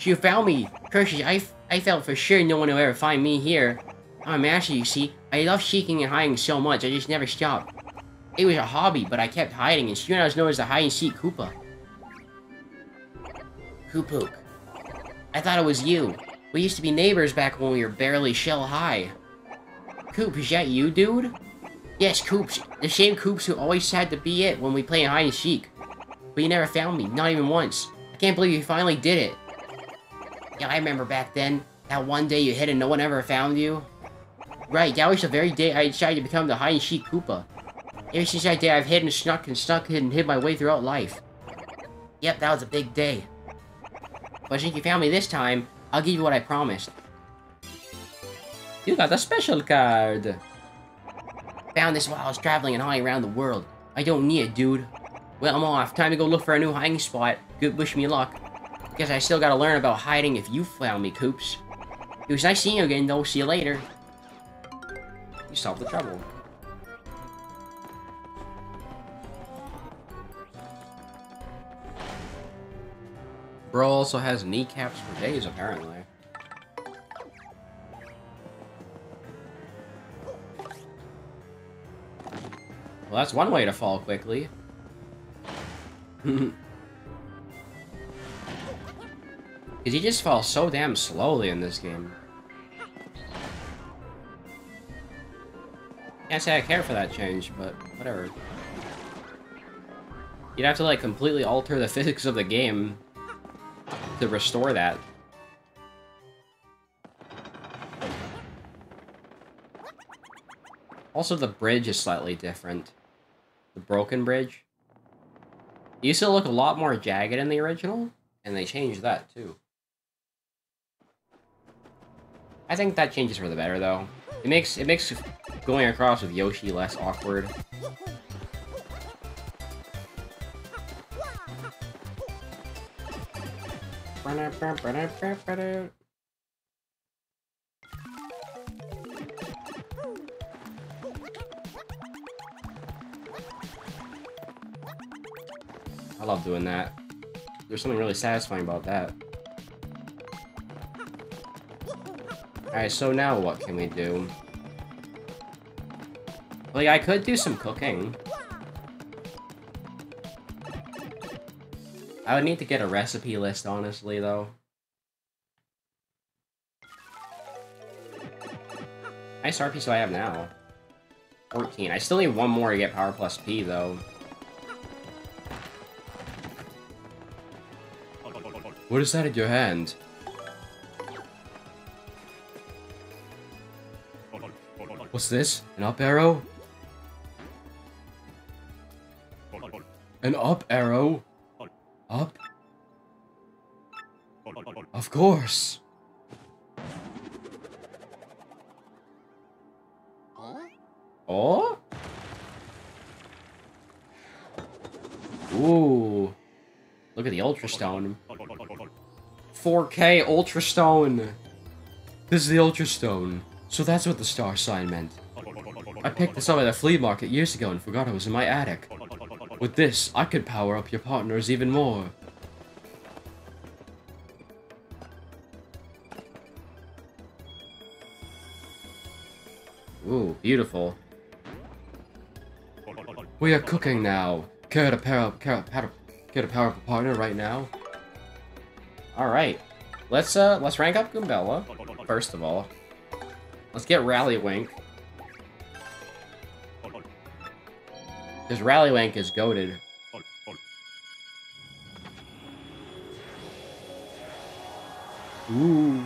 You found me! Hershey, I, I felt for sure no one would ever find me here. I'm a master, you see. I love seeking and hiding so much, I just never stopped. It was a hobby, but I kept hiding, and soon I was known as the hide-and-seek Koopa. Koopook. I thought it was you. We used to be neighbors back when we were barely shell-high. Coop, is that you, dude? Yes, Koops. The same Koops who always had to be it when we played hide and seek. But you never found me, not even once. I can't believe you finally did it. Yeah, I remember back then. That one day you hid and no one ever found you. Right, that was the very day I decided to become the hide and seek Koopa. Ever since that day, I've hidden, snuck, and snuck and hid my way throughout life. Yep, that was a big day. But since you found me this time, I'll give you what I promised. You got a special card. Found this while I was traveling and hiding around the world. I don't need it, dude. Well, I'm off. Time to go look for a new hiding spot. Good wish me luck. Guess I still gotta learn about hiding if you found me, Koops. It was nice seeing you again, though. See you later. You solved the trouble. Bro also has kneecaps for days, apparently. Well, that's one way to fall quickly. Because he just falls so damn slowly in this game. Can't say I care for that change, but whatever. You'd have to, like, completely alter the physics of the game to restore that. Also, the bridge is slightly different. The broken bridge. It used to look a lot more jagged in the original, and they changed that, too. I think that changes for the better, though. It makes it makes going across with Yoshi less awkward. I love doing that. There's something really satisfying about that. Alright, so now what can we do? Like, I could do some cooking. I would need to get a recipe list, honestly, though. Nice pieces do I have now? 14. I still need one more to get power plus P, though. What is that in your hand? What's this? An up arrow? An up arrow? Up? Of course! Oh? Ooh. Look at the Ultra Stone. 4K Ultra Stone. This is the Ultra Stone. So that's what the star sign meant. I picked this up at a flea market years ago and forgot it was in my attic. With this, I could power up your partners even more. Ooh, beautiful. We are cooking now. Care to pair up, up a partner right now? Alright. Let's uh let's rank up Goombella, first of all. Let's get Rally Wink. Because Rally Wink is goaded. Ooh.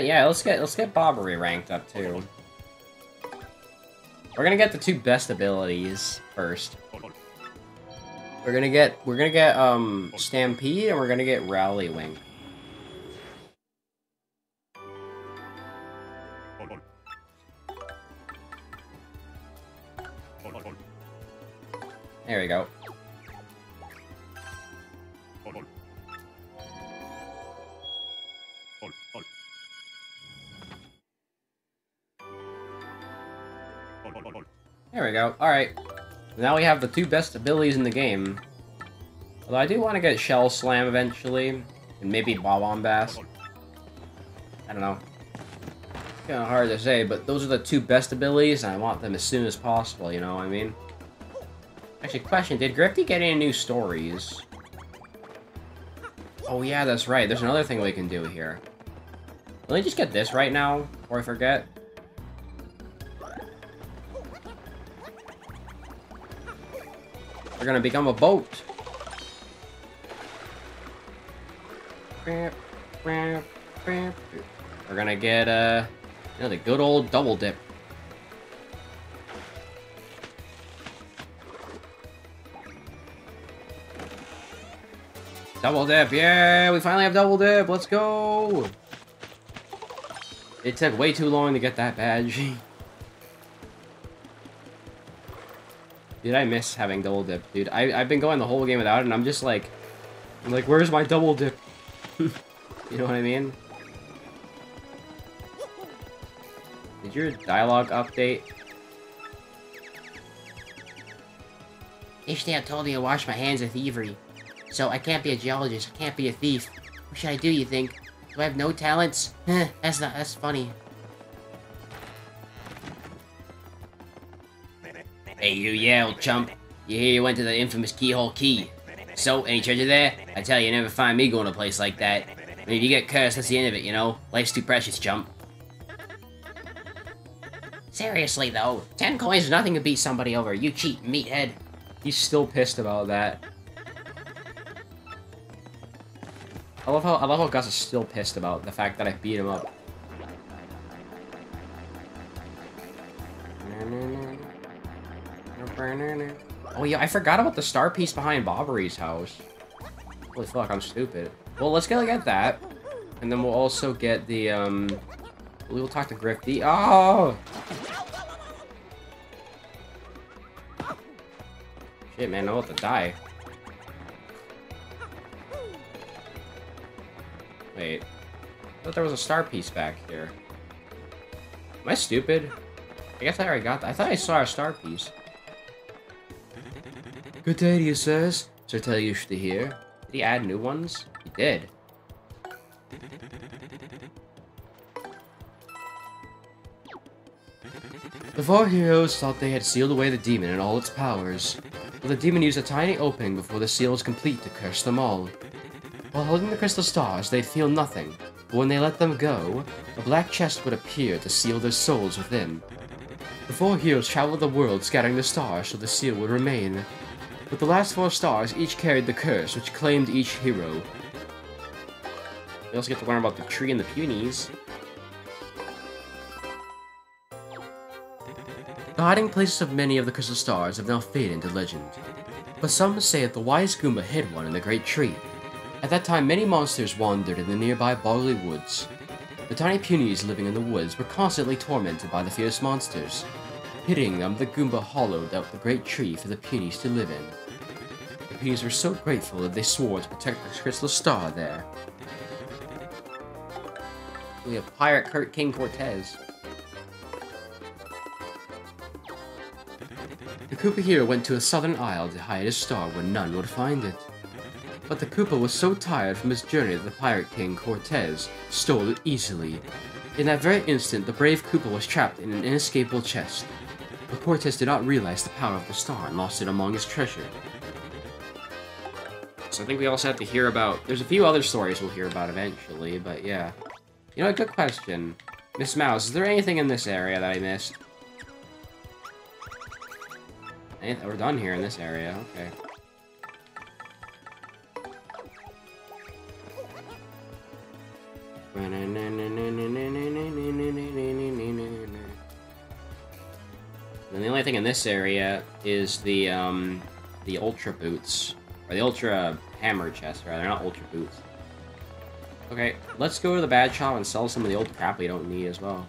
Yeah, yeah, let's get let's get Bobbery ranked up too. We're gonna get the two best abilities first. We're gonna get we're gonna get um Stampede and we're gonna get Rally Wink. There we go. Go. Alright. Now we have the two best abilities in the game. Although I do want to get Shell Slam eventually. And maybe Bob-omb I don't know. Kinda hard to say, but those are the two best abilities, and I want them as soon as possible, you know what I mean? Actually, question, did Grifty get any new stories? Oh yeah, that's right, there's another thing we can do here. Let me just get this right now, before I forget. We're gonna become a boat. We're gonna get, uh, you know, the good old double dip. Double dip, yeah! We finally have double dip, let's go! It took way too long to get that badge. Dude, I miss having double dip, dude. I, I've been going the whole game without it, and I'm just like... I'm like, where's my double dip? you know what I mean? Did your dialogue update? Ishnail told me to wash my hands of thievery. So I can't be a geologist, I can't be a thief. What should I do, you think? Do I have no talents? that's not, that's funny. Hey, you yell, chump. You hear you went to the infamous Keelhaul Key. So, any treasure there? I tell you, you never find me going to a place like that. I mean, if you get cursed, that's the end of it, you know? Life's too precious, chump. Seriously, though, 10 coins is nothing to beat somebody over, you cheat meathead. He's still pissed about that. I love how I love how Gus is still pissed about the fact that I beat him up. Oh yeah, I forgot about the star piece behind Bobbery's house. Holy fuck, I'm stupid. Well, let's go get that. And then we'll also get the, um... We'll talk to Grifty. Oh! Shit, man, I'm about to die. Wait. I thought there was a star piece back here. Am I stupid? I guess I already got that. I thought I saw a star piece. Good day to you, sirs. Sir to here. Did he add new ones? He did. The four heroes thought they had sealed away the demon and all its powers, but the demon used a tiny opening before the seal was complete to curse them all. While holding the crystal stars, they'd feel nothing, but when they let them go, a black chest would appear to seal their souls within. The four heroes traveled the world scattering the stars so the seal would remain. But the last four stars each carried the curse which claimed each hero. We also get to learn about the tree and the punies. The hiding places of many of the crystal stars have now faded into legend. But some say that the wise Goomba hid one in the great tree. At that time, many monsters wandered in the nearby Boggly Woods. The tiny punies living in the woods were constantly tormented by the fierce monsters. Pitying them, the Goomba hollowed out the great tree for the punies to live in. Punies were so grateful that they swore to protect the crystal star there. We have Pirate Kurt King Cortez. The Koopa hero went to a southern isle to hide his star where none would find it. But the Koopa was so tired from his journey that the Pirate King Cortez stole it easily. In that very instant, the brave Koopa was trapped in an inescapable chest. But Cortez did not realize the power of the star and lost it among his treasure. So I think we also have to hear about... There's a few other stories we'll hear about eventually, but yeah. You know, a good question. Ms. Mowz, is there anything in this area that I missed? Anything, we're done here in this area, okay. And the only thing in this area is the, um, the Ultra Boots. Or the Ultra Hammer Chest, rather, not Ultra Boots. Okay, let's go to the bad shop and sell some of the old crap we don't need as well.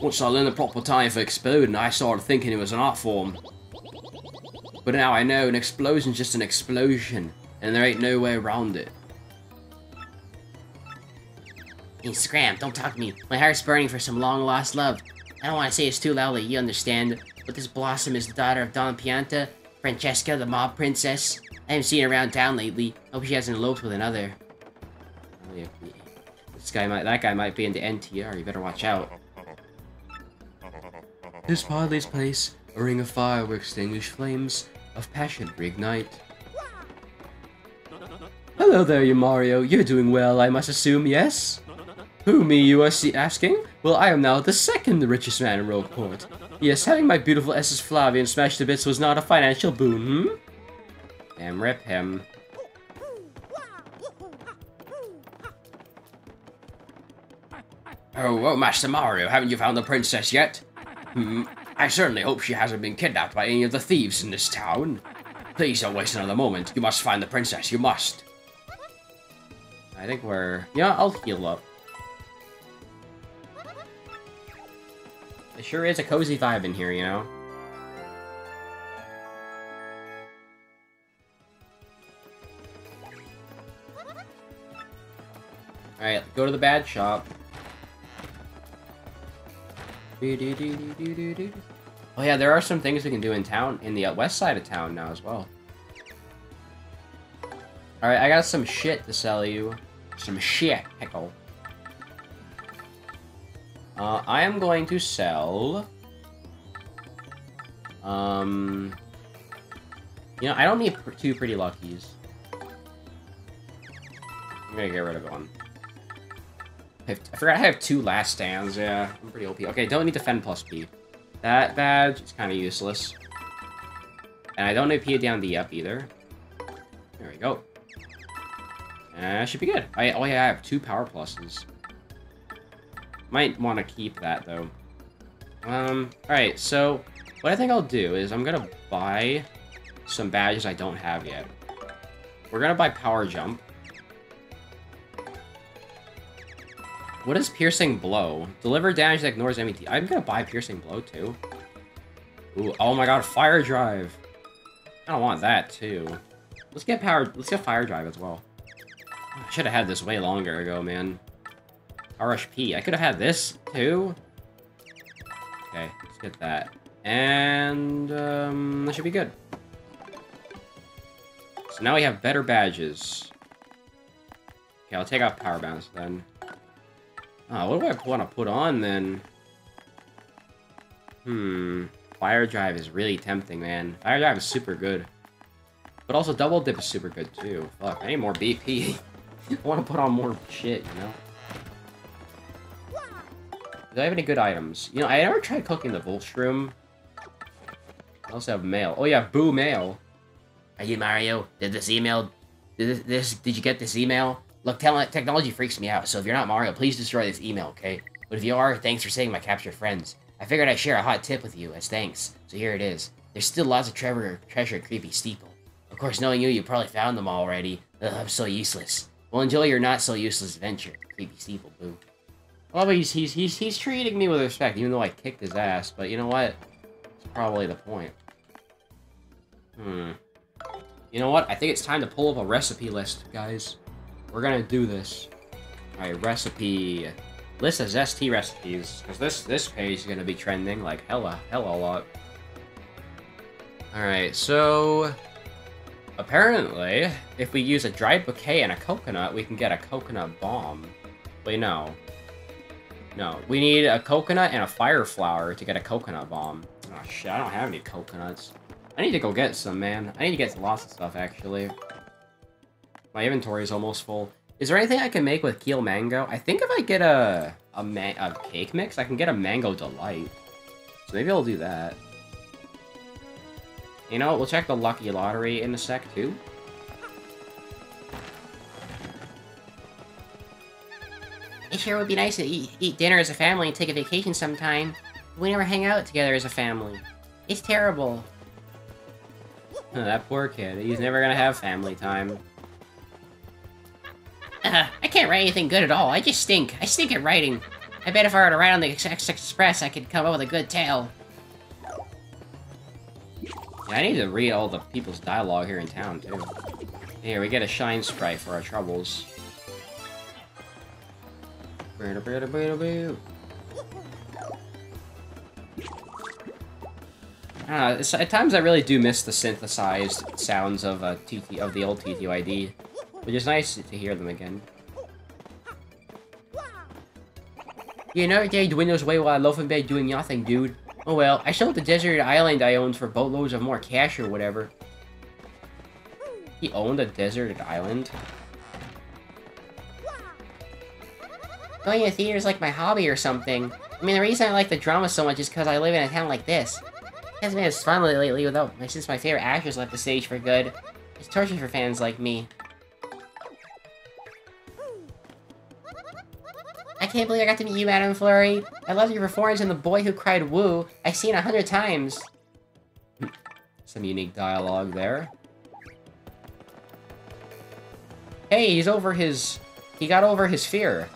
Once I learned the proper time for exploding, I started thinking it was an art form. But now I know an explosion's just an explosion, and there ain't no way around it. Hey, Scram, don't talk to me. My heart's burning for some long-lost love. I don't want to say it's too loudly, you understand. But this Blossom is the daughter of Donna Pianta, Francesca, the mob princess. I haven't seen her around town lately. Hope she hasn't eloped with another. Oh. This guy might, that guy might be into NTR, you better watch out. This Podley's place, a ring of fire will extinguish flames of passion reignite. Hello there, you Mario. You're doing well, I must assume, yes? Who, me, you are asking? Well, I am now the second richest man in Rogueport. Yes, having my beautiful SS Flavion smashed to bits was not a financial boon, hmm? Damn, rip him. Oh, oh, Master Mario, haven't you found the princess yet? Hmm, I certainly hope she hasn't been kidnapped by any of the thieves in this town. Please don't waste another moment. You must find the princess, you must. I think we're... Yeah, I'll heal up. It sure is a cozy vibe in here, you know? Alright, go to the bad shop. Oh yeah, there are some things we can do in town, in the uh, west side of town now as well. Alright, I got some shit to sell you. Some shit, pickle. Uh, I am going to sell... Um... You know, I don't need two pretty luckies. I'm gonna get rid of one. I, have, I forgot I have two last stands, yeah. I'm pretty OP. Okay, don't need to defend plus P. That badge is kind of useless. And I don't need P down the up either. There we go. Uh, should be good. I, oh yeah, I have two power pluses. Might want to keep that, though. Um, alright, so what I think I'll do is I'm gonna buy some badges I don't have yet. We're gonna buy Power Jump. What is Piercing Blow? Deliver damage that ignores MET. I'm gonna buy Piercing Blow, too. Ooh, oh my god, Fire Drive! I don't want that, too. Let's get Power... Let's get Fire Drive as well. I should have had this way longer ago, man. RHP. I could have had this, too. Okay, let's get that. And, um, that should be good. So now we have better badges. Okay, I'll take off Power Bounce then. Oh, what do I want to put on then? Hmm. Fire Drive is really tempting, man. Fire Drive is super good. But also Double Dip is super good too. Fuck, I need more BP. I want to put on more shit, you know? Do I have any good items? You know, I never tried cooking the Volt Shroom. I also have mail. Oh yeah, Boo Mail. Are you Mario? Did this email... Did this, this... Did you get this email? Look, technology freaks me out, so if you're not Mario, please destroy this email, okay? But if you are, thanks for saving my captured friends. I figured I'd share a hot tip with you as thanks, so here it is. There's still lots of treasure, treasure Creepy Steeple. Of course, knowing you, you probably found them already. Ugh, I'm so useless. Well, enjoy your not-so-useless adventure, Creepy Steeple, boo. Well, he's, he's, he's, he's treating me with respect, even though I kicked his ass, but you know what? It's probably the point. Hmm. You know what? I think it's time to pull up a recipe list, guys. We're gonna do this. Alright, recipe. List of ST recipes. Because this, this page is gonna be trending like hella, hella a lot. Alright, so... Apparently, if we use a dried bouquet and a coconut, we can get a coconut bomb. Wait, no. No, we need a coconut and a fire flower to get a coconut bomb. Oh shit, I don't have any coconuts. I need to go get some, man. I need to get lots of stuff, actually. My inventory is almost full. Is there anything I can make with Keel Mango? I think if I get a, a, a cake mix, I can get a Mango Delight. So maybe I'll do that. You know, we'll check the Lucky Lottery in a sec, too. It sure would be nice to eat, eat dinner as a family and take a vacation sometime. We never hang out together as a family. It's terrible. that poor kid. He's never gonna have family time. Uh, I can't write anything good at all. I just stink. I stink at writing. I bet if I were to write on the Ex- Express, I could come up with a good tale. Yeah, I need to read all the people's dialogue here in town, too. Here, we get a shine sprite for our troubles. Uh, at times I really do miss the synthesized sounds of uh, TT of the old TTYD, which is nice to hear them again. You know, day dwindles away while I loaf in bed doing nothing, dude. Oh well, I sold the desert island I owned for boatloads of more cash or whatever. He owned a deserted island. Going to the theater is like my hobby or something. I mean, the reason I like the drama so much is because I live in a town like this. It hasn't been as fun lately without since my favorite actors left the stage for good. It's torture for fans like me. I can't believe I got to meet you, Madame Flurry. I love your performance in The Boy Who Cried Woo. I've seen a hundred times. Some unique dialogue there. Hey, he's over his... He got over his fear.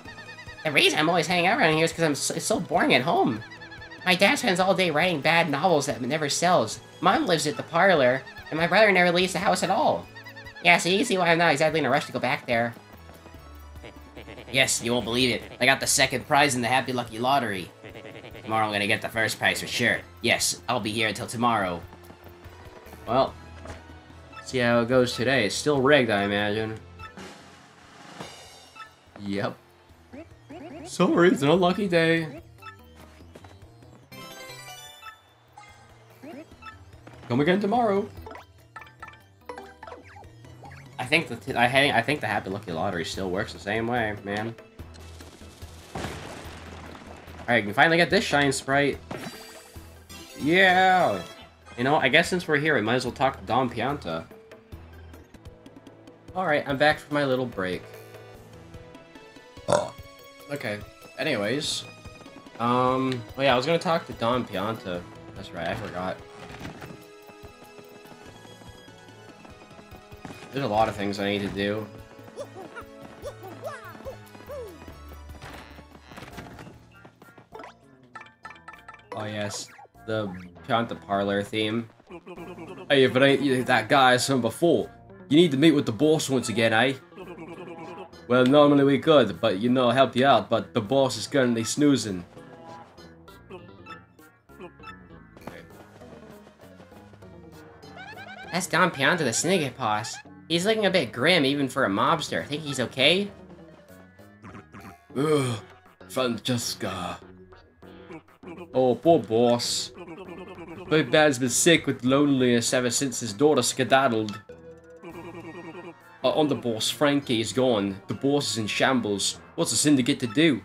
The reason I'm always hanging out around here is because I'm so, it's so boring at home. My dad spends all day writing bad novels that never sells. Mom lives at the parlor, and my brother never leaves the house at all. Yeah, so you can see why I'm not exactly in a rush to go back there. Yes, you won't believe it. I got the second prize in the Happy Lucky Lottery. Tomorrow I'm gonna get the first prize for sure. Yes, I'll be here until tomorrow. Well, see how it goes today. It's still rigged, I imagine. Yep. Sorry, it's an unlucky day. Come again tomorrow. I think the I think the Happy Lucky Lottery still works the same way, man. Alright, can finally get this shine sprite. Yeah! You know, I guess since we're here, we might as well talk to Don Pianta. Alright, I'm back from my little break. Okay, anyways. Um, oh yeah, I was gonna talk to Don Pianta. That's right, I forgot. There's a lot of things I need to do. Oh yes, the Pianta Parlor theme. Hey, if it ain't that guy from before, you need to meet with the boss once again, eh? Well, normally we could, but you know, help you out, but the boss is currently snoozing. That's Don Pianta, the syndicate boss. He's looking a bit grim, even for a mobster. I think he's okay? Ugh, Francesca. Oh, poor boss. Big Bad's been sick with loneliness ever since his daughter skedaddled. Uh, on the boss, Frankie is gone. The boss is in shambles. What's the syndicate to do?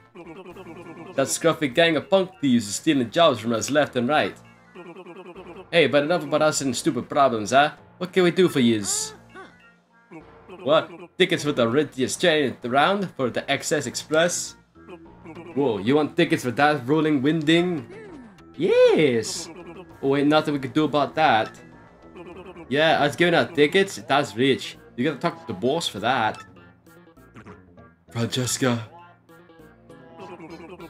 That scruffy gang of punk thieves is stealing jobs from us left and right. Hey, but enough about us and stupid problems, huh? What can we do for yous? What? Tickets for the ritziest train around for the Excess Express? Whoa, you want tickets for that rolling winding? Yes! Oh, ain't nothing we could do about that. Yeah, us giving out tickets? That's rich. You gotta talk to the boss for that. Francesca.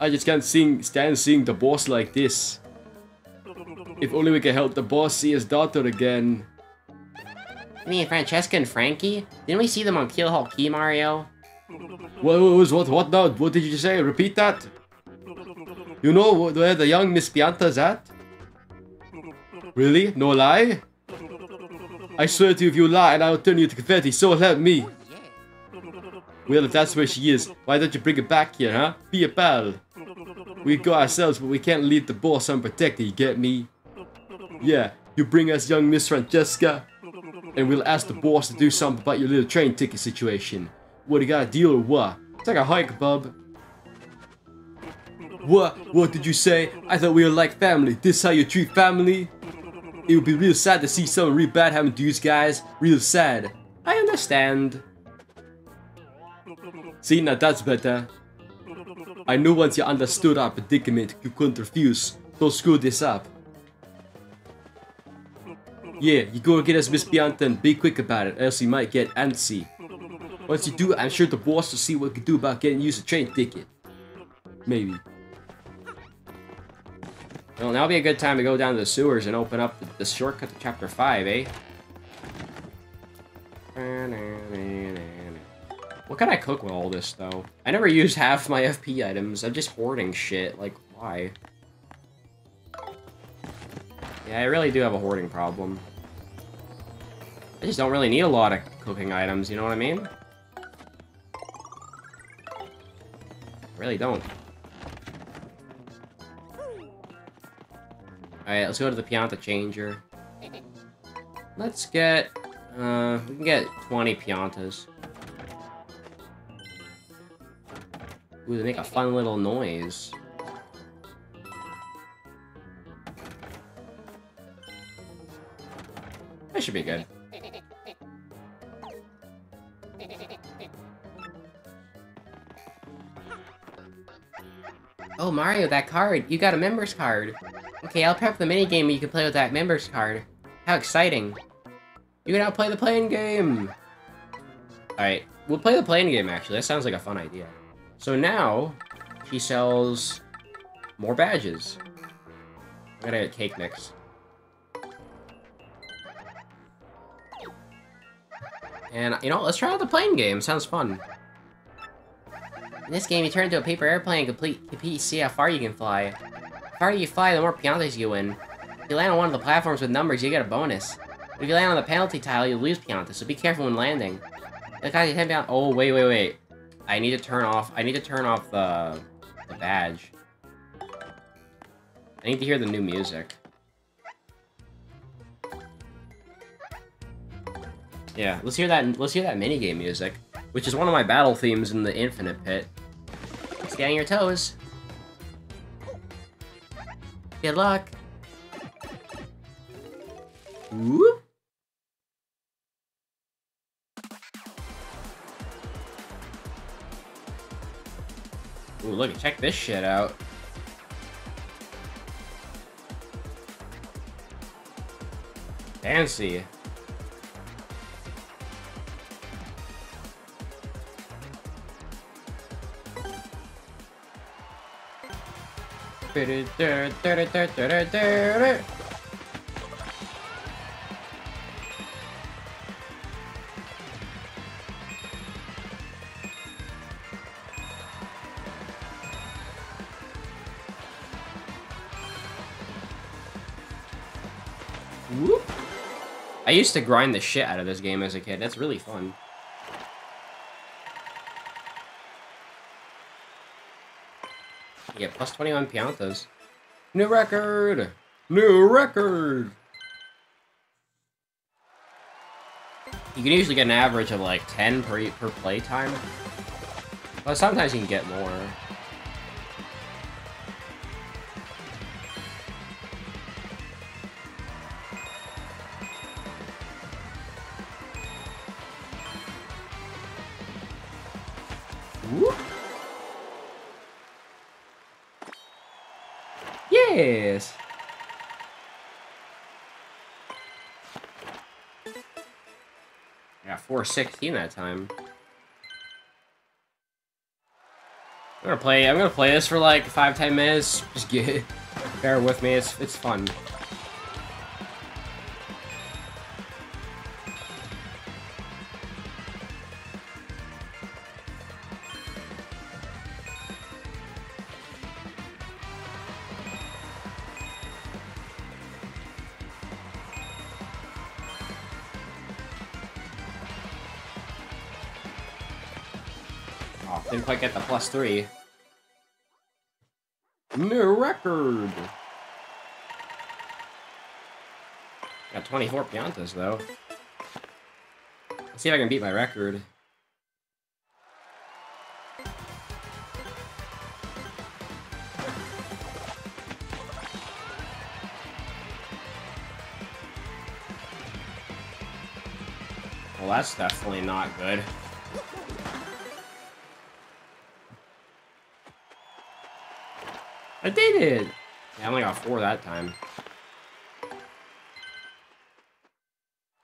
I just can't sing, stand seeing the boss like this. If only we could help the boss see his daughter again. I mean, Francesca and Frankie? Didn't we see them on Keelhaul Key, Mario? What was what what now? What did you say? Repeat that. You know where the young Miss Pianta's at? Really? No lie? I swear to you, if you lie, and I will turn you to confetti. So help me. Well, if that's where she is, why don't you bring her back here, huh? Be a pal. We go ourselves, but we can't leave the boss unprotected. You get me? Yeah, you bring us young Miss Francesca, and we'll ask the boss to do something about your little train ticket situation. What, you got a deal or what? It's like a hike, bub. What? What did you say? I thought we were like family. This how you treat family? It would be real sad to see something real bad happen to you guys. Real sad. I understand. See, now that's better. I knew once you understood our predicament, you couldn't refuse. Don't screw this up. Yeah, you go get us Miss Bianca and be quick about it, else you might get antsy. Once you do, I'm sure the boss will see what we can do about getting you a train ticket. Maybe. Well, now be a good time to go down to the sewers and open up the, the shortcut to chapter 5, eh? What can I cook with all this, though? I never use half my FP items. I'm just hoarding shit. Like, why? Yeah, I really do have a hoarding problem. I just don't really need a lot of cooking items, you know what I mean? I really don't. Alright, let's go to the Pianta Changer. Let's get... Uh, we can get 20 Piantas. Ooh, they make a fun little noise. That should be good. Oh, Mario, that card. You got a member's card. Okay, I'll prep the minigame you can play with that member's card. How exciting. You can now play the playing game! Alright, we'll play the playing game, actually. That sounds like a fun idea. So now, she sells more badges. I gotta get cake mix. And, you know, let's try out the playing game. Sounds fun. In this game, you turn into a paper airplane and complete, see how far you can fly. The farther you fly, the more piantas you win. If you land on one of the platforms with numbers, you get a bonus. But if you land on the penalty tile, you lose piantas, so be careful when landing. Look how you ten piantas. Oh, wait, wait, wait. I need to turn off, I need to turn off the, the badge. I need to hear the new music. Yeah, let's hear that, let's hear that minigame music. Which is one of my battle themes in the Infinite Pit. Stay on your toes. Good luck. Whoop. Ooh, look, check this shit out. Fancy. Whoop. I used to grind the shit out of this game as a kid. That's really fun. Get plus 21 piantas. New record! New record! You can usually get an average of like 10 per, per play time. But sometimes you can get more. I got 416 that time. I'm gonna play I'm gonna play this for like five, ten minutes. Just get bear with me, it's it's fun. Quite get the plus three. New record! Got 24 Piantas, though. Let's see if I can beat my record. Well, that's definitely not good. I did it! Yeah, I only got four that time.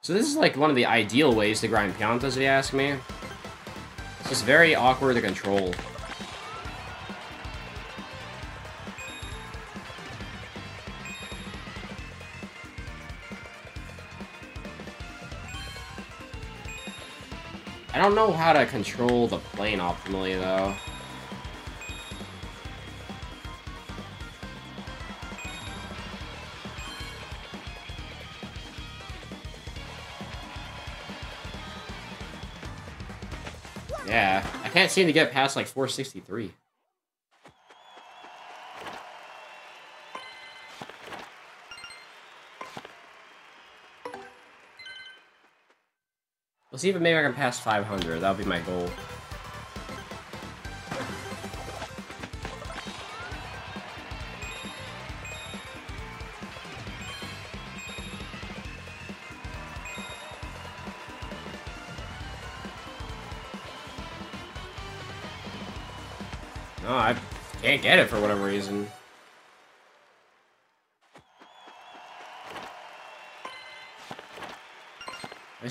So this is like one of the ideal ways to grind Piantas, if you ask me. It's just very awkward to control. I don't know how to control the plane optimally, though. Can't seem to get past like 463. Let's see if maybe I can pass 500. That'll be my goal.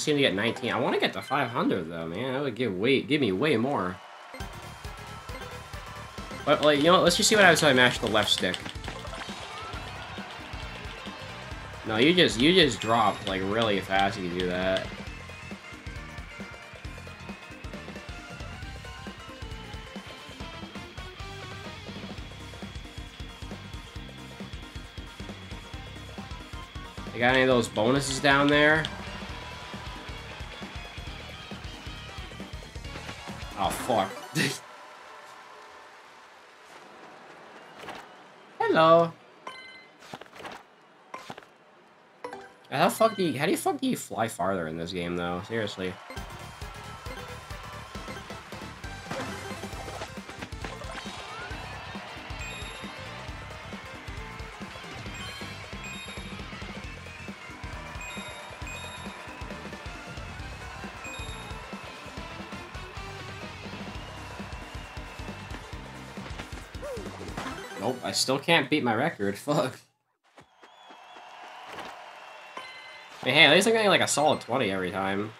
Seem to get 19. I want to get to 500 though, man. That would give way, give me way more. But like, you know, let's just see what happens if I mash the left stick. No, you just you just drop like really fast if you do that. You got any of those bonuses down there? Fuck. Hello. How fuck do you, how do you fuck do you fly farther in this game though? Seriously. Still can't beat my record. Fuck. Hey, hey, at least I'm getting like a solid 20 every time.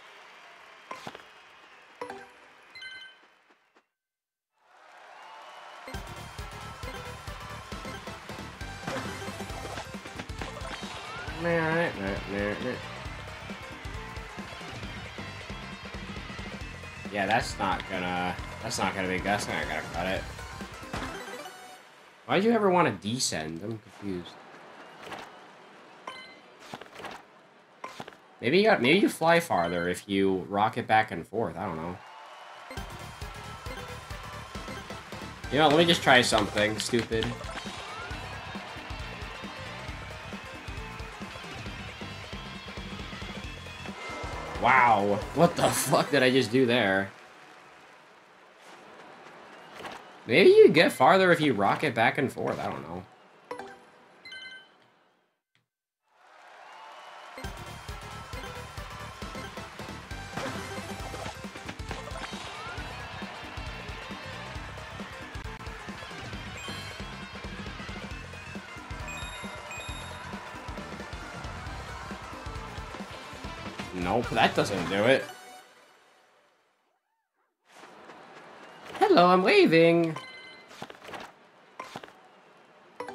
Yeah, that's not gonna... That's not gonna be... That's not gonna cut it. Why'd you ever want to descend? I'm confused. Maybe you got maybe you fly farther if you rocket back and forth. I don't know. You know, let me just try something stupid. Wow, what the fuck did I just do there? Maybe you get farther if you rock it back and forth. I don't know. Nope, that doesn't do it. Hello, I'm waving. I'm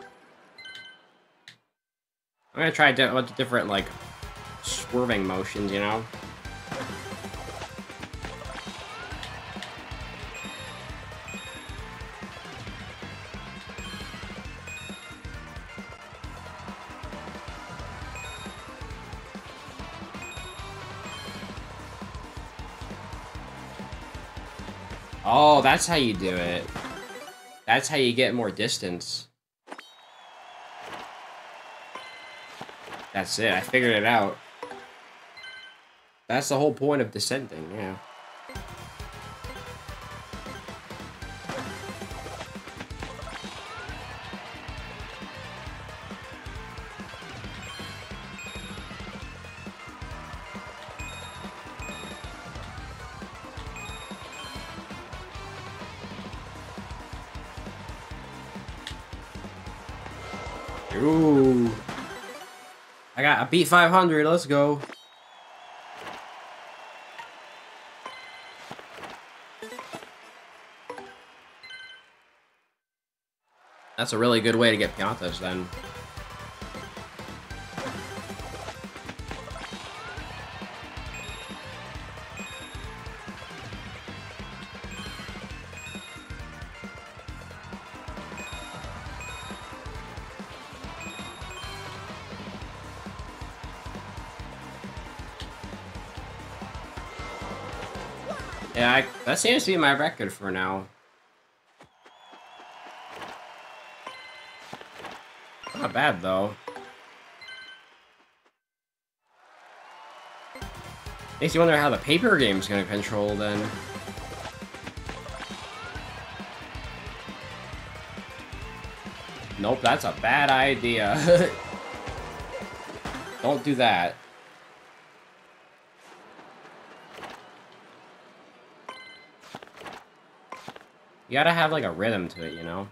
gonna try a bunch of different, like, swerving motions, you know? That's how you do it. That's how you get more distance. That's it, I figured it out. That's the whole point of descending, yeah. Ooh. I got a beat 500. Let's go. That's a really good way to get Piantas then. That seems to be my record for now. Not bad, though. Makes you wonder how the paper game's gonna control, then. Nope, that's a bad idea. Don't do that. You gotta have, like, a rhythm to it, you know?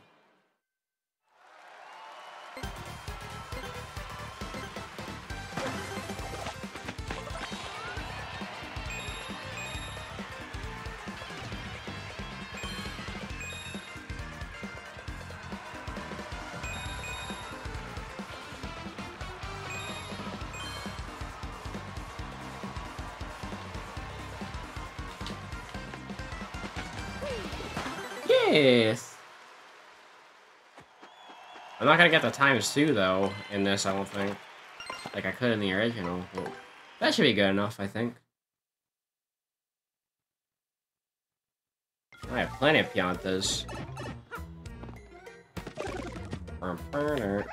Gonna get the times two, though, in this, I don't think. Like I could in the original. That should be good enough, I think. I have plenty of Piantas. Er.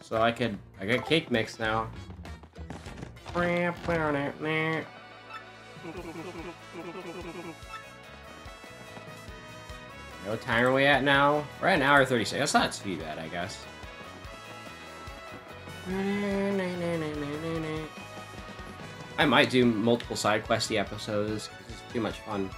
So I could, I got cake mix now. What time are we at now? We're at an hour 36. That's not too bad, I guess. I might do multiple side questy episodes, because it's too much fun.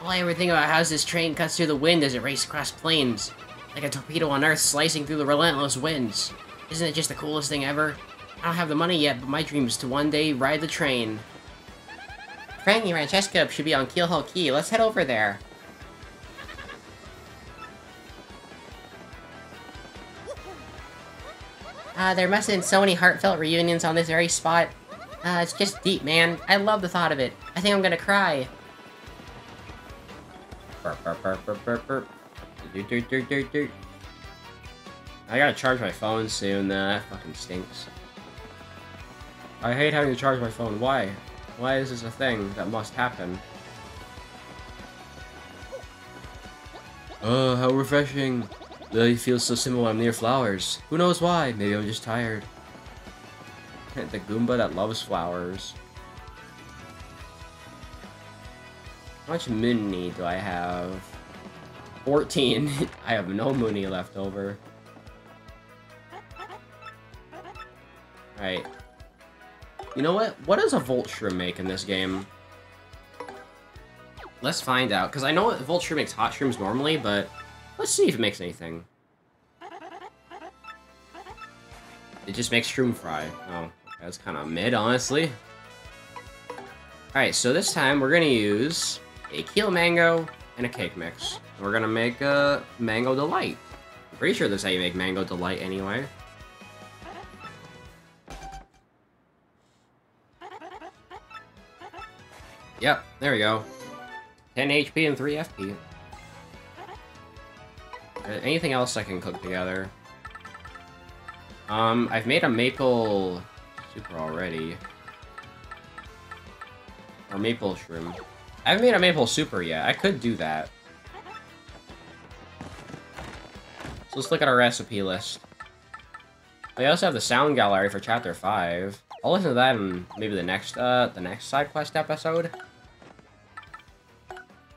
All I ever think about how this train cuts through the wind as it races across plains, like a torpedo on Earth slicing through the relentless winds. Isn't it just the coolest thing ever? I don't have the money yet, but my dream is to one day ride the train. Frankie Francesca should be on Keelhaul Key. Let's head over there. Uh, there must have been so many heartfelt reunions on this very spot. Uh, it's just deep, man. I love the thought of it. I think I'm gonna cry. Burp, burp, burp, doot, doot, doot. I gotta charge my phone soon, that fucking stinks. I hate having to charge my phone. Why? Why is this a thing that must happen? Oh, how refreshing. Lily feels so simple when I'm near flowers. Who knows why? Maybe I'm just tired. the Goomba that loves flowers. How much Mooney do I have? 14. I have no Mooney left over. Alright. You know what? What does a Shroom make in this game? Let's find out, because I know Volt makes Hot Shrooms normally, but let's see if it makes anything. It just makes Shroom Fry. Oh, that's kind of mid, honestly. Alright, so this time we're going to use a Keel Mango and a Cake Mix. We're going to make a Mango Delight. I'm pretty sure that's how you make Mango Delight anyway. Yep, there we go. 10 HP and 3 FP. Uh, Anything else I can cook together? Um, I've made a maple super already. Or maple shroom. I haven't made a maple super yet. I could do that. So let's look at our recipe list. We also have the sound gallery for chapter 5. I'll listen to that in maybe the next uh the next side quest episode.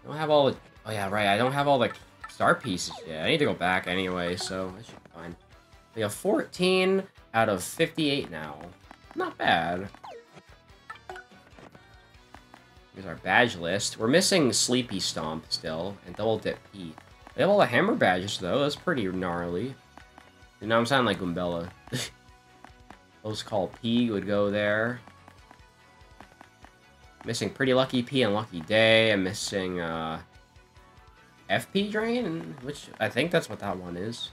Don't have all the oh yeah right I don't have all the star pieces yet. I need to go back anyway, so I should be fine. We have 14 out of 58 now. Not bad. Here's our badge list. We're missing Sleepy Stomp still, and Double Dip P. They have all the hammer badges though, that's pretty gnarly. You know, I'm sounding like Goombella. Those called P would go there. Missing Pretty Lucky P and Lucky Day. I'm missing uh, FP Drain, which I think that's what that one is.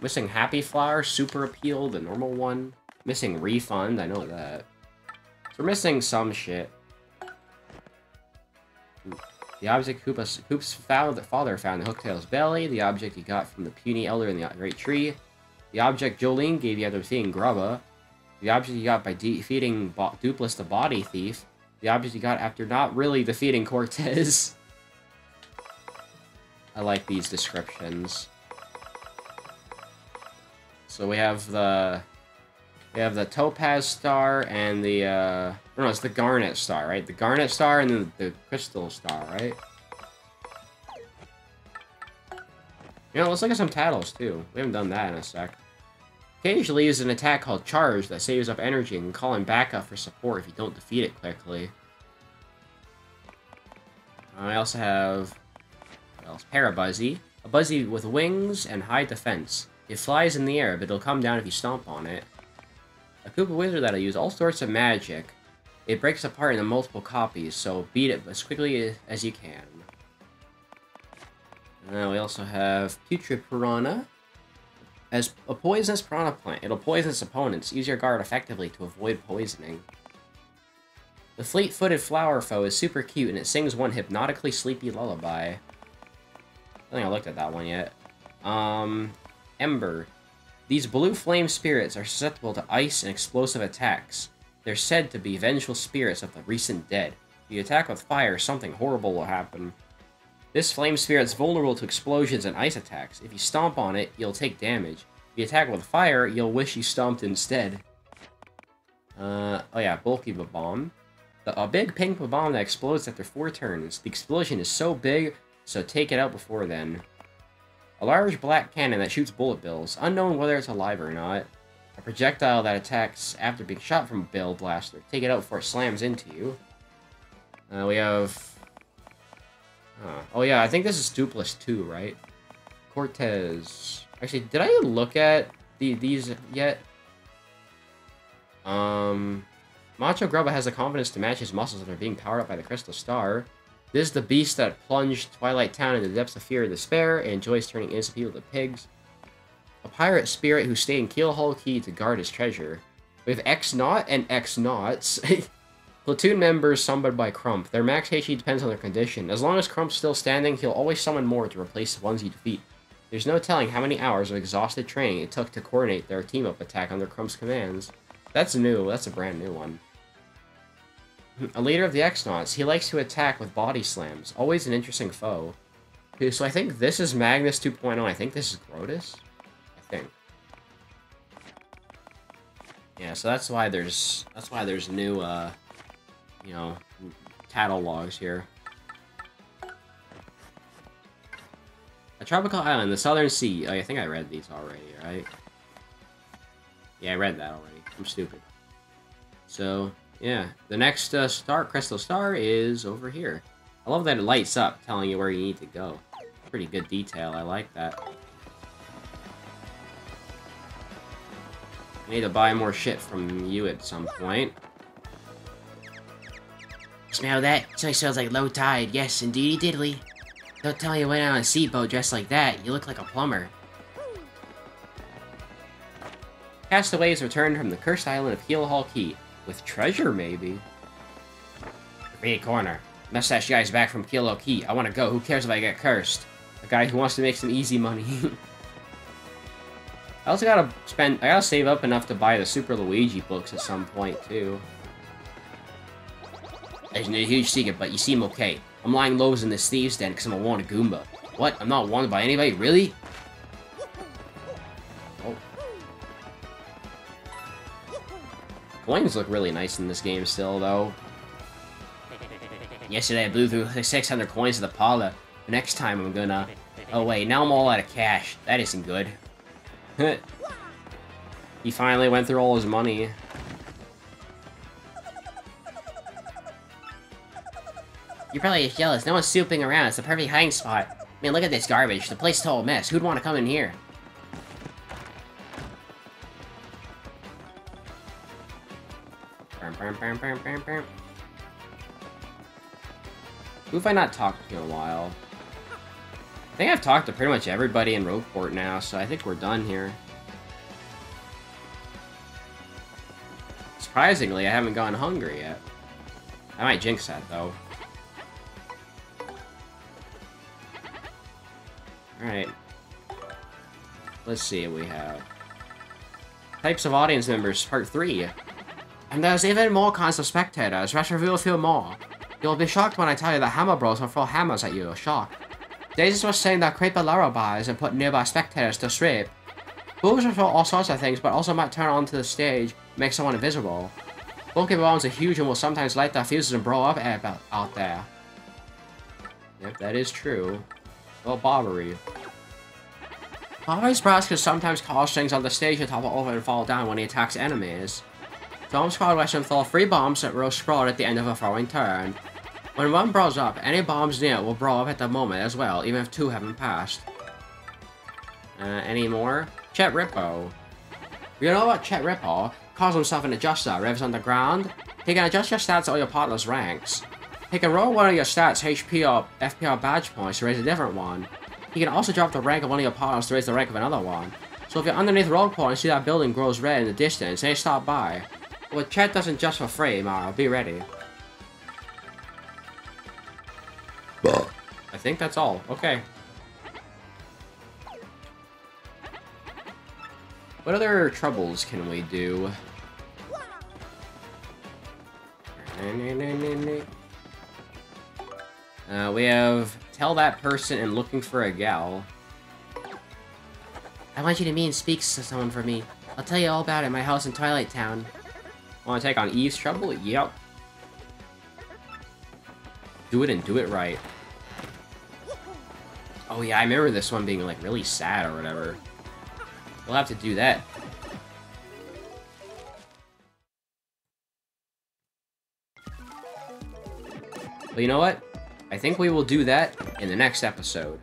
Missing Happy Flower, Super Appeal, the normal one. Missing Refund, I know that. So we're missing some shit. The object Koopa's, Koops' father found in Hooktail's belly. The object he got from the Puni elder in the Great Tree. The object Jolene gave you after defeating Grubba. The object you got by defeating Bo Doopliss the Body Thief. The object you got after not really defeating Cortez. I like these descriptions. So we have the... We have the Topaz Star and the, uh... No, it's the Garnet Star, right? The Garnet Star and then the Crystal Star, right? You know, let's look at some titles, too. We haven't done that in a sec. Occasionally use an attack called Charge that saves up energy and call in backup for support if you don't defeat it quickly. I also have... What else? Parabuzzy. A Buzzy with wings and high defense. It flies in the air, but it'll come down if you stomp on it. A Koopa Wizard that'll use all sorts of magic. It breaks apart into multiple copies, so beat it as quickly as you can. Now we also have Putrid Piranha. As a poisonous piranha plant, it'll poison its opponents. Use your guard effectively to avoid poisoning. The fleet-footed flower foe is super cute, and it sings one hypnotically sleepy lullaby. I don't think I looked at that one yet. Um, Ember. These blue flame spirits are susceptible to ice and explosive attacks. They're said to be vengeful spirits of the recent dead. If you attack with fire, something horrible will happen. This flame spirit's vulnerable to explosions and ice attacks. If you stomp on it, you'll take damage. If you attack with fire, you'll wish you stomped instead. Uh, oh yeah, bulky bomb. The, a big pink bomb that explodes after four turns. The explosion is so big, so take it out before then. A large black cannon that shoots bullet bills, unknown whether it's alive or not. A projectile that attacks after being shot from a bill blaster. Take it out before it slams into you. Uh, we have... Uh, oh yeah, I think this is Doopliss 2, right? Cortez. Actually, did I look at the, these yet? Um... Macho Grubba has the confidence to match his muscles after being powered up by the Crystal Star. This is the beast that plunged Twilight Town into the depths of fear and despair and enjoys turning innocent people to pigs. A pirate spirit who stayed in Keelhaul Key to guard his treasure. We have X-Naught and X-Naughts. Platoon members summoned by Crump. Their max HP depends on their condition. As long as Crump's still standing, he'll always summon more to replace the ones you defeat. There's no telling how many hours of exhausted training it took to coordinate their team-up attack under Crump's commands. That's new. That's a brand new one. A leader of the X-Naughts, he likes to attack with body slams. Always an interesting foe. So I think this is Magnus 2.0. I think this is Grodus. I think. Yeah, so that's why there's that's why there's new uh you know tattle logs here. A tropical island, the Southern Sea. Oh, I think I read these already, right? Yeah, I read that already. I'm stupid. So, yeah, the next uh, star, crystal star, is over here. I love that it lights up, telling you where you need to go. Pretty good detail, I like that. I need to buy more shit from you at some point. Smell that? It smells like low tide. Yes, indeedy diddly. Don't tell me you went out on a sea boat dressed like that. You look like a plumber. Castaways returned from the cursed island of Keelhaul Key. With treasure, maybe? Red corner. Mustache guy's back from Keelhaul Key. I want to go. Who cares if I get cursed? A guy who wants to make some easy money. I also gotta spend... I gotta save up enough to buy the Super Luigi books at some point, too. There's no huge secret, but you seem okay. I'm lying lows in this thieves' den because I'm a wanted Goomba. What? I'm not wanted by anybody? Really? Oh. Coins look really nice in this game still, though. Yesterday I blew through 600 coins at the Paula. Next time I'm gonna... Oh wait, now I'm all out of cash. That isn't good. he finally went through all his money. You're probably jealous. No one's snooping around. It's the perfect hiding spot. I mean, look at this garbage. The place is a total mess. Who'd want to come in here? Who have I not talked to in a while? I think I've talked to pretty much everybody in Rogueport now, so I think we're done here. Surprisingly, I haven't gone hungry yet. I might jinx that, though. Alright. Let's see what we have. Types of audience members, part 3. And there's even more kinds of spectators. Let's reveal a few more. You'll be shocked when I tell you that Hammer Bros will throw hammers at you. Shock. Daisies was saying that creep below bars and put nearby spectators to sleep. Boos will throw all sorts of things, but also might turn onto the stage, make someone invisible. Bulky bombs are huge and will sometimes light their fuses and blow up out there. Yep, that is true. Well, Bobbery. Bobbery's brass can sometimes cause things on the stage to topple over and fall down when he attacks enemies. Bomb Squad lets him throw three bombs that will explode at the end of a throwing turn. When one blows up, any bombs near will blow up at the moment as well, even if two haven't passed. Uh, any more? Chet Rippo. You know what Chet Rippo calls himself an adjuster, revs on the ground. He can adjust your stats or your partner's ranks. He can roll one of your stats, HP or FPR badge points to raise a different one. He can also drop the rank of one of your partners to raise the rank of another one. So if you're underneath Rogueport and see that building grows red in the distance, hey stop by. But Chet doesn't just for free, Mario, be ready. I think that's all. Okay. What other troubles can we do? Uh, we have tell that person and looking for a gal. I want you to meet and speak to someone for me. I'll tell you all about it my house in Twilight Town. Want to take on Eve's trouble? Yep. Do it and do it right. Oh yeah, I remember this one being like really sad or whatever. We'll have to do that. But you know what? I think we will do that in the next episode.